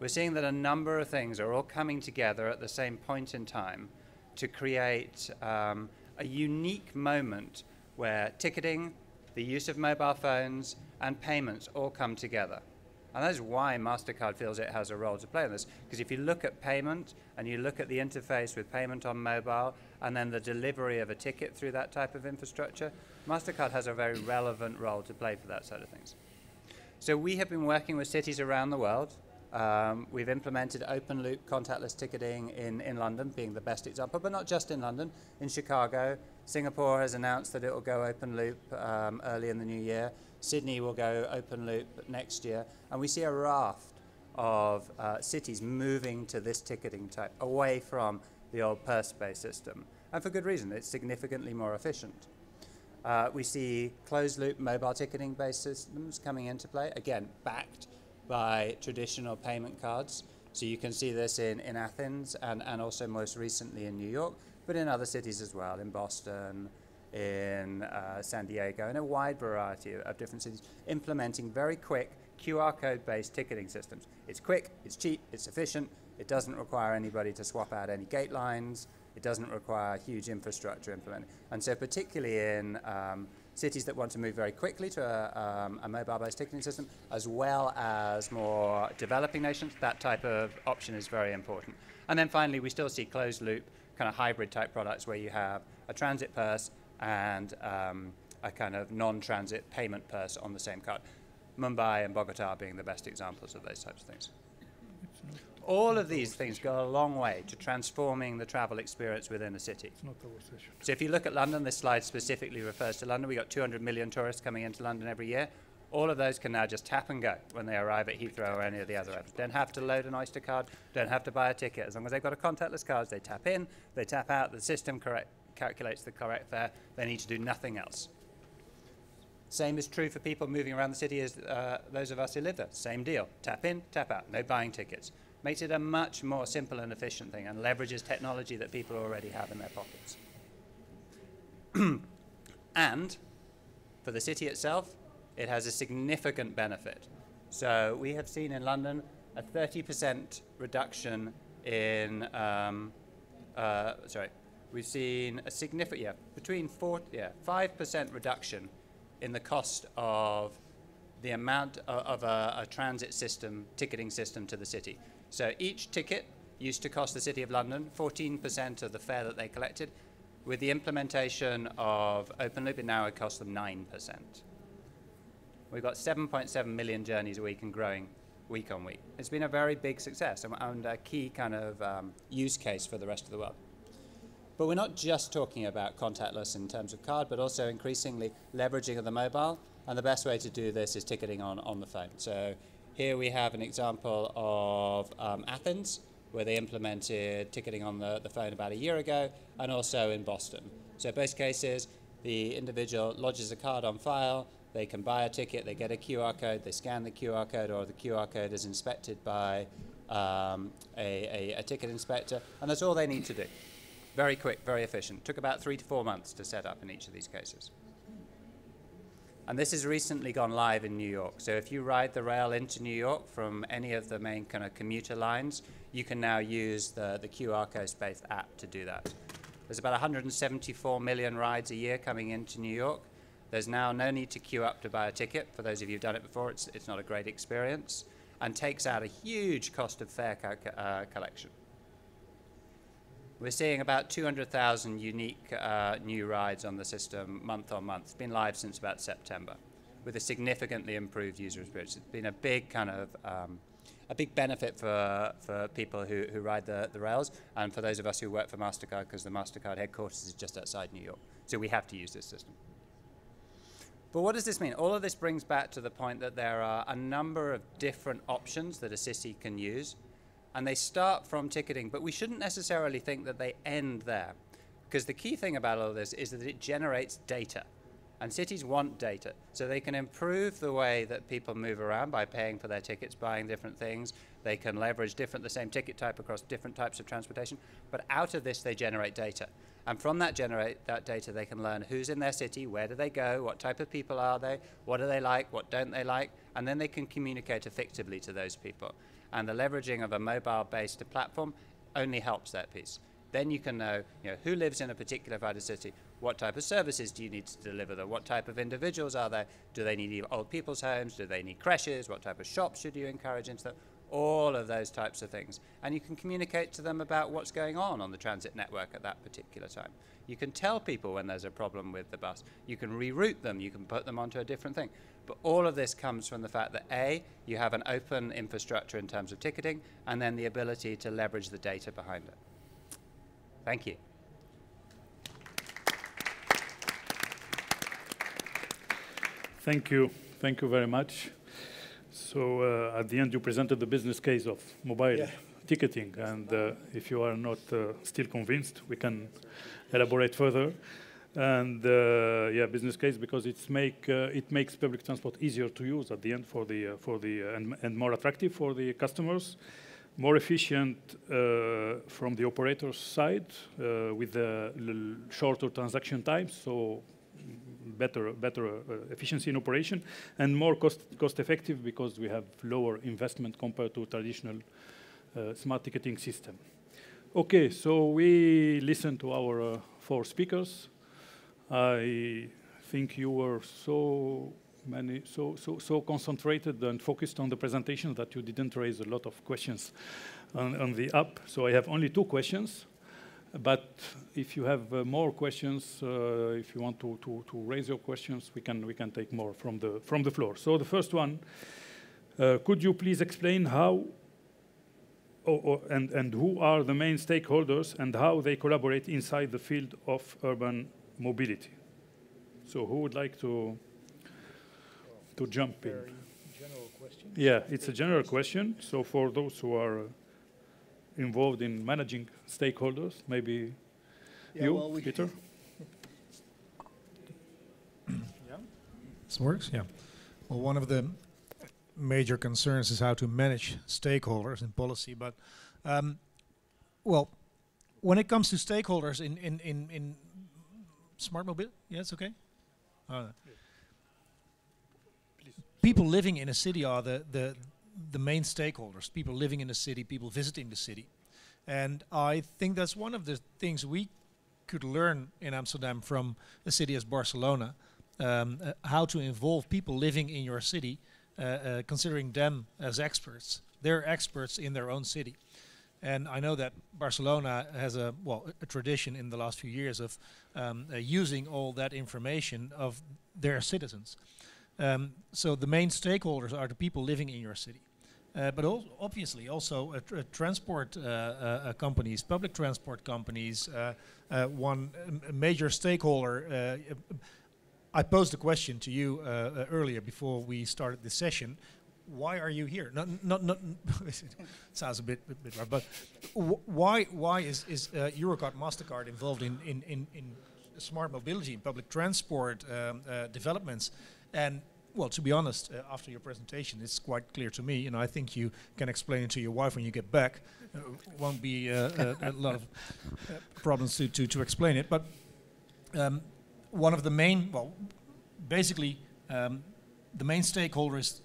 We're seeing that a number of things are all coming together at the same point in time to create um, a unique moment where ticketing, the use of mobile phones, and payments all come together. And that is why MasterCard feels it has a role to play in this. Because if you look at payment and you look at the interface with payment on mobile and then the delivery of a ticket through that type of infrastructure, MasterCard has a very relevant role to play for that side of things. So we have been working with cities around the world. Um, we've implemented open loop contactless ticketing in, in London, being the best example, but not just in London, in Chicago, Singapore has announced that it will go open loop um, early in the new year. Sydney will go open loop next year. And we see a raft of uh, cities moving to this ticketing type, away from the old purse-based system. And for good reason, it's significantly more efficient. Uh, we see closed-loop mobile ticketing-based systems coming into play, again, backed by traditional payment cards. So you can see this in, in Athens and, and also most recently in New York but in other cities as well, in Boston, in uh, San Diego, in a wide variety of, of different cities, implementing very quick QR code based ticketing systems. It's quick, it's cheap, it's efficient, it doesn't require anybody to swap out any gate lines, it doesn't require huge infrastructure implemented. And so, particularly in um, cities that want to move very quickly to a, um, a mobile based ticketing system, as well as more developing nations, that type of option is very important. And then finally, we still see closed loop kind of hybrid type products where you have a transit purse and um, a kind of non-transit payment purse on the same card. Mumbai and Bogota being the best examples of those types of things. All of these things go a long way to transforming the travel experience within a city. So if you look at London, this slide specifically refers to London. We've got 200 million tourists coming into London every year. All of those can now just tap and go when they arrive at Heathrow or any of the other airports. Don't have to load an Oyster card, don't have to buy a ticket. As long as they've got a contactless card, they tap in, they tap out, the system correct, calculates the correct fare, they need to do nothing else. Same is true for people moving around the city as uh, those of us who live there. Same deal. Tap in, tap out, no buying tickets. Makes it a much more simple and efficient thing and leverages technology that people already have in their pockets. *clears throat* and for the city itself, it has a significant benefit. So we have seen in London a 30% reduction in, um, uh, sorry, we've seen a significant, yeah, between four, yeah, 5% reduction in the cost of the amount of, of a, a transit system, ticketing system to the city. So each ticket used to cost the City of London 14% of the fare that they collected. With the implementation of OpenLoop, it now would cost them 9%. We've got 7.7 million journeys a week and growing week on week. It's been a very big success and, and a key kind of um, use case for the rest of the world. But we're not just talking about contactless in terms of card, but also increasingly leveraging of the mobile. And the best way to do this is ticketing on, on the phone. So here we have an example of um, Athens, where they implemented ticketing on the, the phone about a year ago, and also in Boston. So both cases, the individual lodges a card on file, they can buy a ticket, they get a QR code, they scan the QR code, or the QR code is inspected by um, a, a, a ticket inspector, and that's all they need to do. Very quick, very efficient. Took about three to four months to set up in each of these cases. And this has recently gone live in New York. So if you ride the rail into New York from any of the main kind of commuter lines, you can now use the, the QR code-based app to do that. There's about 174 million rides a year coming into New York. There's now no need to queue up to buy a ticket. For those of you who've done it before, it's, it's not a great experience and takes out a huge cost of fare uh, collection. We're seeing about 200,000 unique uh, new rides on the system month on month. It's been live since about September with a significantly improved user experience. It's been a big kind of um, a big benefit for, for people who, who ride the, the rails and for those of us who work for MasterCard because the MasterCard headquarters is just outside New York. So we have to use this system. But what does this mean? All of this brings back to the point that there are a number of different options that a city can use and they start from ticketing, but we shouldn't necessarily think that they end there. Because the key thing about all this is that it generates data. And cities want data. So they can improve the way that people move around by paying for their tickets, buying different things. They can leverage different the same ticket type across different types of transportation. But out of this they generate data. And from that generate that data they can learn who's in their city, where do they go, what type of people are they, what do they like, what don't they like, and then they can communicate effectively to those people and the leveraging of a mobile-based platform only helps that piece. Then you can know, you know who lives in a particular city, what type of services do you need to deliver them, what type of individuals are there, do they need old people's homes, do they need creches, what type of shops should you encourage into them, all of those types of things. And you can communicate to them about what's going on on the transit network at that particular time. You can tell people when there's a problem with the bus. You can reroute them, you can put them onto a different thing. But all of this comes from the fact that A, you have an open infrastructure in terms of ticketing, and then the ability to leverage the data behind it. Thank you. Thank you. Thank you very much. So uh, at the end, you presented the business case of mobile yeah. ticketing, and uh, if you are not uh, still convinced, we can elaborate further and uh, yeah, business case because it's make uh, it makes public transport easier to use at the end for the uh, for the and, and more attractive for the customers, more efficient uh, from the operator's side uh, with the shorter transaction times, so better better uh, efficiency in operation, and more cost cost effective because we have lower investment compared to traditional uh, smart ticketing system. Okay, so we listen to our uh, four speakers. I think you were so many, so, so, so concentrated and focused on the presentation that you didn't raise a lot of questions on, on the app. So I have only two questions. But if you have uh, more questions, uh, if you want to, to, to, raise your questions, we can, we can take more from the, from the floor. So the first one, uh, could you please explain how oh, oh, and, and who are the main stakeholders and how they collaborate inside the field of urban mobility. So who would like to to jump in? Yeah, it's a general question. So for those who are uh, involved in managing stakeholders, maybe yeah, you, well, we Pieter. *coughs* yeah. This works. Yeah. Well, one of the major concerns is how to manage stakeholders in policy, but um, well, when it comes to stakeholders in in in, in smart mobile? Yes, okay. Uh, people living in a city are the, the, the main stakeholders. People living in the city, people visiting the city. And I think that's one of the things we could learn in Amsterdam from a city as Barcelona, um, uh, how to involve people living in your city, uh, uh, considering them as experts. They're experts in their own city. And I know that Barcelona has a well a tradition in the last few years of um, uh, using all that information of their citizens. Um, so the main stakeholders are the people living in your city. Uh, but al obviously also uh, tr transport uh, uh, companies, public transport companies, one major stakeholder. I posed a question to you earlier before we started this session. Why are you here? Not, not, not *laughs* sounds a bit, bit, bit but why, why is, is Eurocard, Mastercard involved in, in, in, in smart mobility and public transport um, developments? And well, to be honest, uh, after your presentation, it's quite clear to me, and I think you can explain it to your wife when you get back. Uh, won't be uh, a, a, lot of uh, problems to, to, to explain it. But um, one of the main, well, basically, um, the main stakeholder is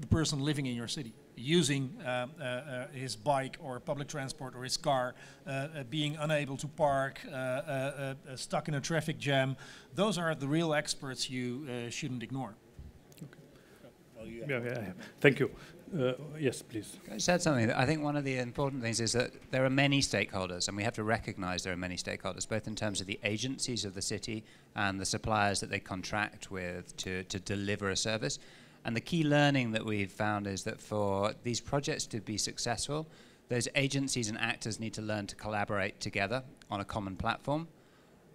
the person living in your city, using uh, uh, uh, his bike or public transport or his car, uh, uh, being unable to park, stuck in a traffic jam. Those are the real experts you shouldn't ignore. Yeah, yeah, yeah. Thank you. Uh, yes, please. I said something. I think one of the important things is that there are many stakeholders, and we have to recognize there are many stakeholders, both in terms of the agencies of the city and the suppliers that they contract with to, to deliver a service. And the key learning that we've found is that for these projects to be successful, those agencies and actors need to learn to collaborate together on a common platform.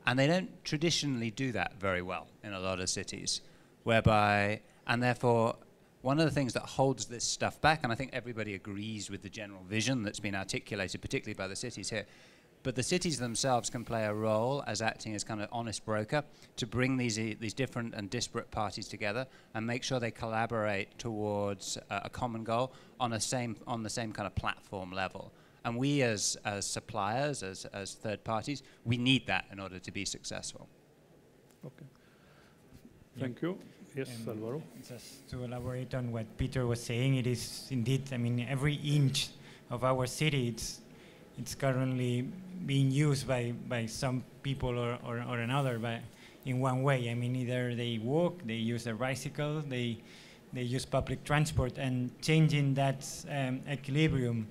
And they don't traditionally do that very well in a lot of cities, whereby, and therefore, one of the things that holds this stuff back, and I think everybody agrees with the general vision that's been articulated, particularly by the cities here, but the cities themselves can play a role as acting as kind of honest broker to bring these these different and disparate parties together and make sure they collaborate towards uh, a common goal on a same on the same kind of platform level. And we as as suppliers, as as third parties, we need that in order to be successful. Okay. Thank you. Yes, um, Alvaro. Just to elaborate on what Pieter was saying, it is indeed, I mean, every inch of our city, it's, it's currently being used by, by some people or, or, or another by, in one way. I mean, either they walk, they use a bicycle, they, they use public transport, and changing that um, equilibrium,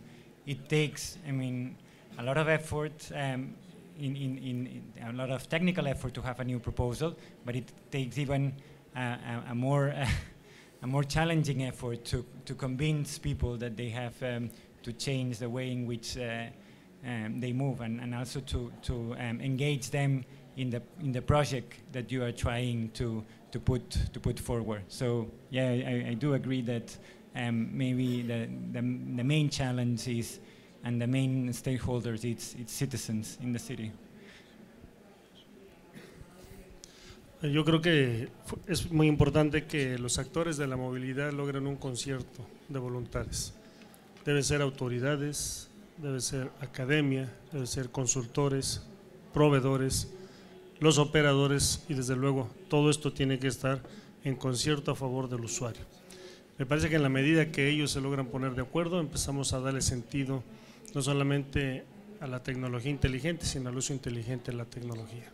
it takes, I mean, a lot of effort, um, in, in, in, a lot of technical effort to have a new proposal, but it takes even a, a more *laughs* a more challenging effort to, to convince people that they have um, to change the way in which uh, um, they move and, and also to, to um, engage them in the, in the project that you are trying to, to, put, to put forward. So yeah, I, I do agree that um, maybe the, the, the main challenge is, and the main stakeholders, it's, it's citizens in the city. Yo creo que es muy importante que los actores de la movilidad logren un concierto de voluntades. Deben ser autoridades, debe ser academia, debe ser consultores, proveedores, los operadores y desde luego todo esto tiene que estar en concierto a favor del usuario. Me parece que en la medida que ellos se logran poner de acuerdo empezamos a darle sentido no solamente a la tecnología inteligente, sino al uso inteligente de la tecnología.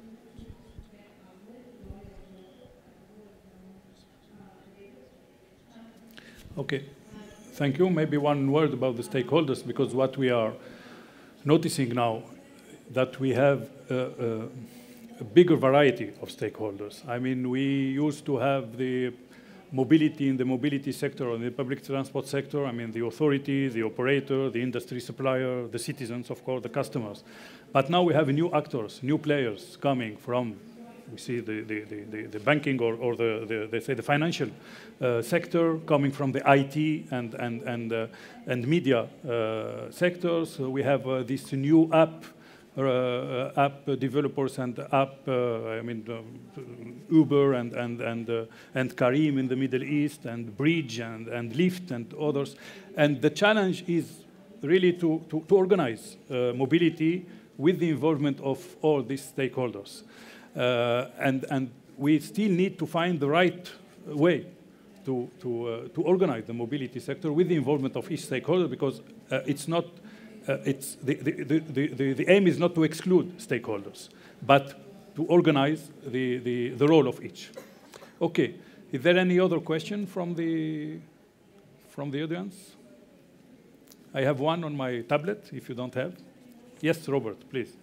Okay, thank you. Maybe one word about the stakeholders, because what we are noticing now that we have a, bigger variety of stakeholders. I mean, we used to have the mobility in the mobility sector or the public transport sector. I mean, the authority, the operator, the industry supplier, the citizens, of course, the customers. But now we have new actors, new players coming from we see the, the, the, the banking or, or the, the, they say the financial uh, sector coming from the IT and, and, and, uh, and media uh, sectors. So we have uh, this new app uh, app developers and app, uh, I mean, Uber and, and, and, and Careem in the Middle East and Bridj and, and Lyft and others. And the challenge is really to, to, to organize mobility with the involvement of all these stakeholders. Uh, and, and we still need to find the right way to, to, uh, to organize the mobility sector with the involvement of each stakeholder because uh, it's not, it's the, the, the, the, the aim is not to exclude stakeholders, but to organize the, the, the role of each. Okay, is there any other question from the, from the audience? I have one on my tablet, if you don't have. Yes, Robert, please.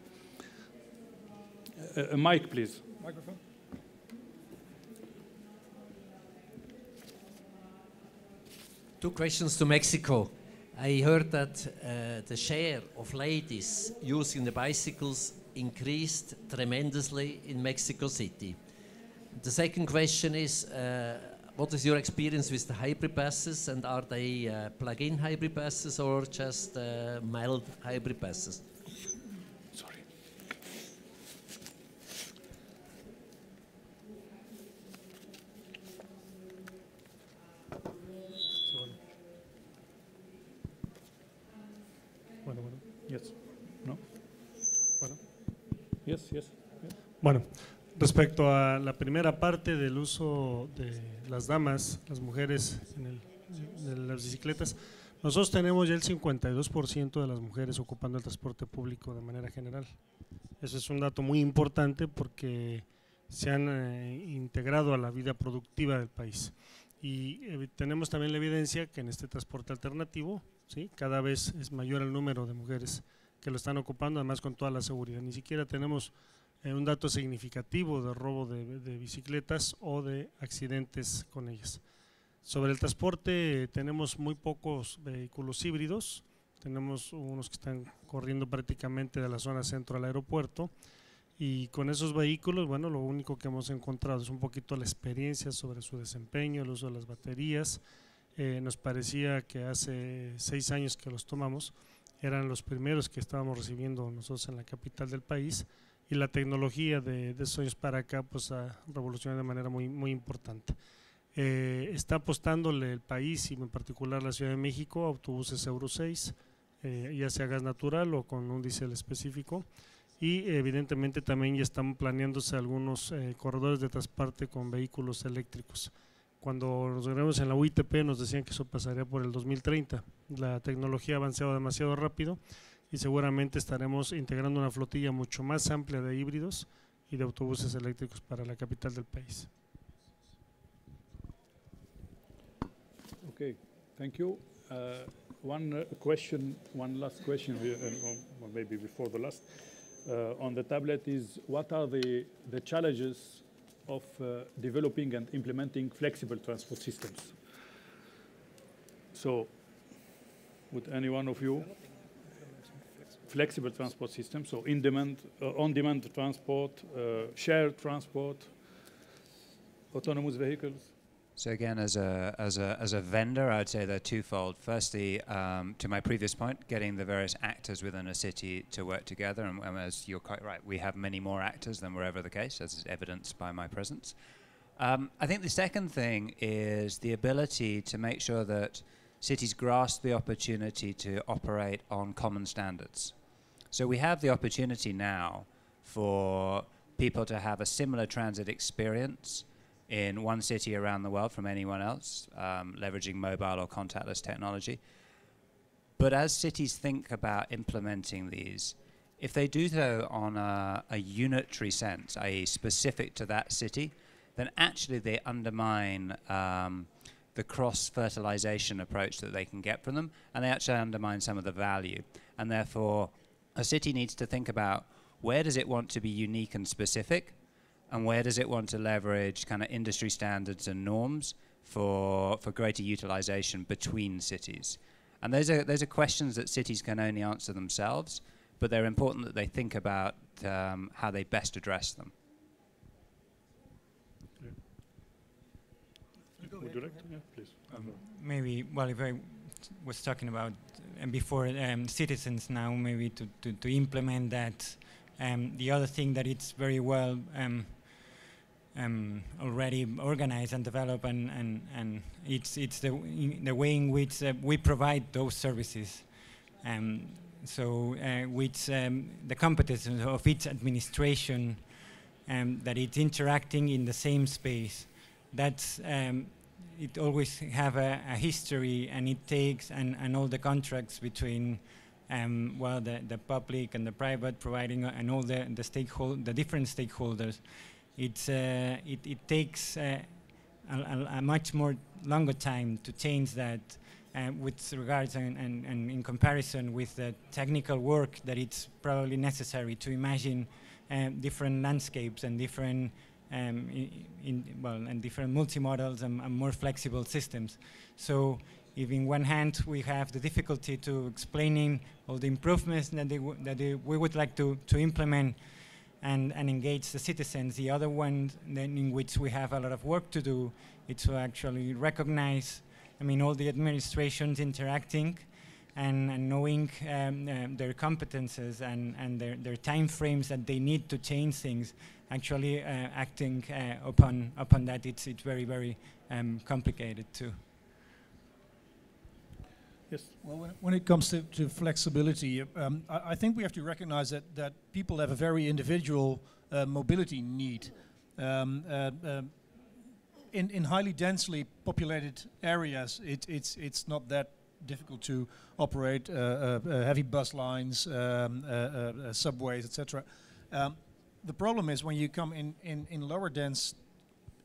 A mic, please. Microphone. Two questions to Mexico. I heard that uh, the share of ladies using the bicycles increased tremendously in Mexico City. The second question is, uh, what is your experience with the hybrid buses and are they uh, plug-in hybrid buses or just uh, mild hybrid buses? Bueno, respecto a la primera parte del uso de las damas, las mujeres en, el, las bicicletas, nosotros tenemos ya el 52% de las mujeres ocupando el transporte público de manera general. Eso es un dato muy importante porque se han eh, integrado a la vida productiva del país. Y eh, tenemos también la evidencia que en este transporte alternativo, ¿sí? cada vez es mayor el número de mujeres que lo están ocupando, además con toda la seguridad. Ni siquiera tenemos eh, un dato significativo de robo de, bicicletas o de accidentes con ellas. Sobre el transporte tenemos muy pocos vehículos híbridos, tenemos unos que están corriendo prácticamente de la zona centro al aeropuerto y con esos vehículos, bueno, lo único que hemos encontrado es un poquito la experiencia sobre su desempeño, el uso de las baterías. Eh, nos parecía que hace seis años que los tomamos, eran los primeros que estábamos recibiendo nosotros en la capital del país y la tecnología de, de para acá pues ha revolucionado de manera muy, muy importante. Eh, está apostándole el país y en particular la Ciudad de México a autobuses Euro 6, eh, ya sea gas natural o con un diésel específico y evidentemente también ya están planeándose algunos eh, corredores de transporte con vehículos eléctricos. Cuando nos reunimos en la UITP nos decían que eso pasaría por el 2030. La tecnología ha avanzado demasiado rápido y seguramente estaremos integrando una flotilla mucho más amplia de híbridos y de autobuses eléctricos para la capital del país. Okay, thank you. Uh, one uh, question, one last question, uh, or maybe before the last, uh, on the tablet is what are the, the challenges of uh, developing and implementing flexible transport systems? So, would any one of you flexible transport system, so in-demand, uh, on-demand transport, shared transport, autonomous vehicles? So again, as a as a as a vendor, I'd say they're twofold. Firstly, um, to my previous point, getting the various actors within a city to work together, and, and, as you're quite right, we have many more actors than were ever the case, as is evidenced by my presence. Um, I think the second thing is the ability to make sure that cities grasp the opportunity to operate on common standards. So we have the opportunity now for people to have a similar transit experience in one city around the world from anyone else, um, leveraging mobile or contactless technology. But as cities think about implementing these, if they do so on a, a unitary sense, i.e., specific to that city, then actually they undermine um, the cross fertilization approach that they can get from them, and they actually undermine some of the value. And therefore, a city needs to think about where does it want to be unique and specific, and where does it want to leverage kind of industry standards and norms for for greater utilization between cities? And those are those are questions that cities can only answer themselves, but they're important that they think about um, how they best address them. Would you like to? Yeah, please. Um, maybe, well, if I was talking about before um, citizens now, maybe to, to, to implement that. Um, the other thing that it's very well um, um, already organized and developed, and, and, and it's, it's the, the way in which uh, we provide those services. Um, so, uh, which um, the competence of each administration that it's interacting in the same space. That's it always have a, a, history, and it takes and, and all the contracts between um, well, the, the public and the private providing uh, and all the, the stakehold the different stakeholders, it's, uh, it, it takes uh, a, a, a, much more longer time to change that uh, with regards and, and, and, in comparison with the technical work that it's probably necessary to imagine um, different landscapes and different um, in, in, well and different multi-models and, and more flexible systems. So if in one hand we have the difficulty to explaining all the improvements that, they that they we would like to, to implement and, and engage the citizens, the other one then in which we have a lot of work to do is to actually recognize, I mean, all the administrations interacting and, and knowing um, uh, their competences and, and their, their time frames that they need to change things, actually uh, acting uh, upon, upon that, it's, it's very, very um, complicated too. Yes. Well, when, it comes to, to flexibility, um, I, I, think we have to recognize that, that people have a very individual uh, mobility need. Um, uh, uh, in, in highly densely populated areas, it, it's, it's not that difficult to operate uh, uh, heavy bus lines, um, subways, etc. The problem is when you come in, in, in lower dense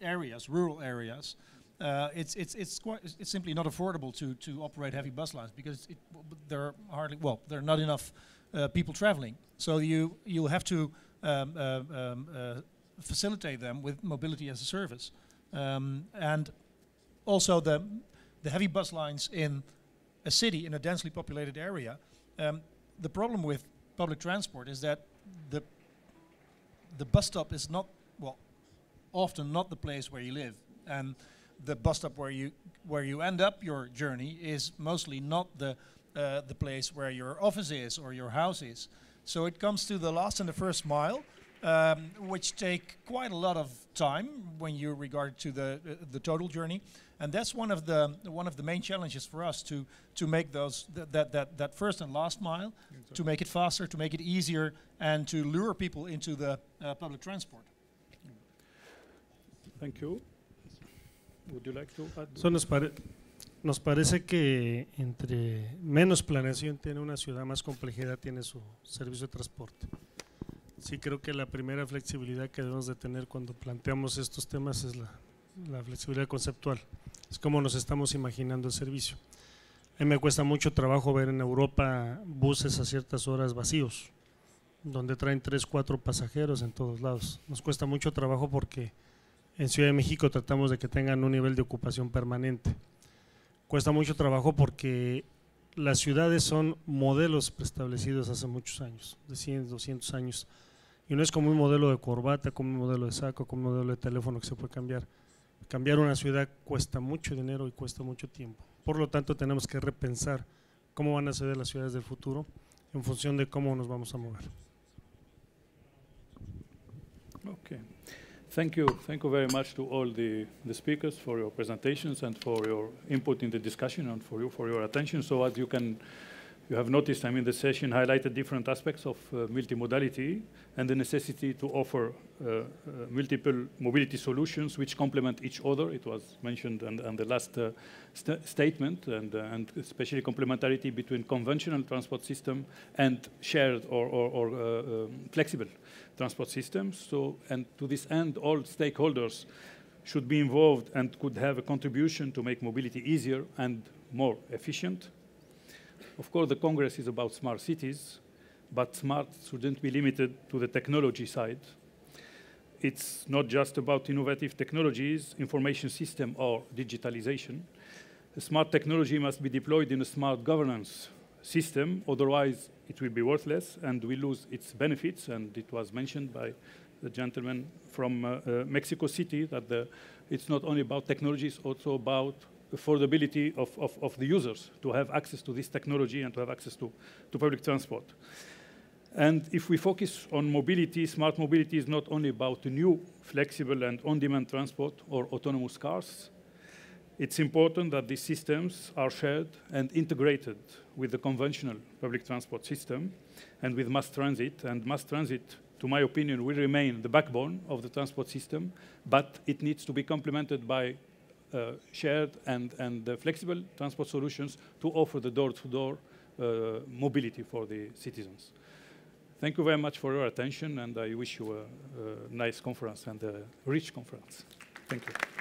areas, rural areas, uh, it's it's it's quite it's simply not affordable to to operate heavy bus lines because it, there are hardly well there are not enough uh, people traveling. So you you'll have to um, uh, um, uh, facilitate them with mobility as a service, um, and also the the heavy bus lines in a city in a densely populated area. Um, the problem with public transport is that the the bus stop is not well often not the place where you live and the bus stop where you where you end up your journey is mostly not the uh, the place where your office is or your house is. So it comes to the last and the first mile, um, which take quite a lot of time when you regard to the uh, the total journey, and that's one of the one of the main challenges for us to to make those th that that that first and last mile, to make it faster, to make it easier, and to lure people into the uh, public transport. Thank you. Would you like to add? So nos, pare nos parece que entre menos planeación tiene una ciudad, más complejidad tiene su servicio de transporte. Sí, creo que la primera flexibilidad que debemos de tener cuando planteamos estos temas es la, la flexibilidad conceptual. Es como nos estamos imaginando el servicio. A mí me cuesta mucho trabajo ver en Europa buses a ciertas horas vacíos, donde traen tres, cuatro pasajeros en todos lados. Nos cuesta mucho trabajo porque en Ciudad de México tratamos de que tengan un nivel de ocupación permanente. Cuesta mucho trabajo porque las ciudades son modelos preestablecidos hace muchos años, de 100, 200 años. Y no es como un modelo de corbata, como un modelo de saco, como un modelo de teléfono que se puede cambiar. Cambiar una ciudad cuesta mucho dinero y cuesta mucho tiempo. Por lo tanto, tenemos que repensar cómo van a ser las ciudades del futuro en función de cómo nos vamos a mover. Okay. Thank you. Thank you very much to all the, the speakers for your presentations and for your input in the discussion and for you for your attention. So as you can, you have noticed, I mean, the session highlighted different aspects of uh, multimodality and the necessity to offer uh, uh, multiple mobility solutions which complement each other. It was mentioned in, and the last uh, st statement and, uh, and especially complementarity between conventional transport system and shared or, or, or uh, um, flexible transport systems. So, and to this end, all stakeholders should be involved and could have a contribution to make mobility easier and more efficient. Of course, the Congress is about smart cities, but smart shouldn't be limited to the technology side. It's not just about innovative technologies, information system, or digitalization. Smart technology must be deployed in a smart governance system, otherwise it will be worthless and we lose its benefits. And it was mentioned by the gentleman from uh, uh, Mexico City that the, it's not only about technology, it's also about affordability of, of, of, the users to have access to this technology and to have access to, to public transport. And if we focus on mobility, smart mobility is not only about new, flexible, and on-demand transport or autonomous cars, it's important that these systems are shared and integrated with the conventional public transport system and with mass transit. And mass transit, to my opinion, will remain the backbone of the transport system, but it needs to be complemented by shared and, and uh, flexible transport solutions to offer the door-to-door uh, mobility for the citizens. Thank you very much for your attention, and I wish you a, a nice conference and a rich conference. Thank you.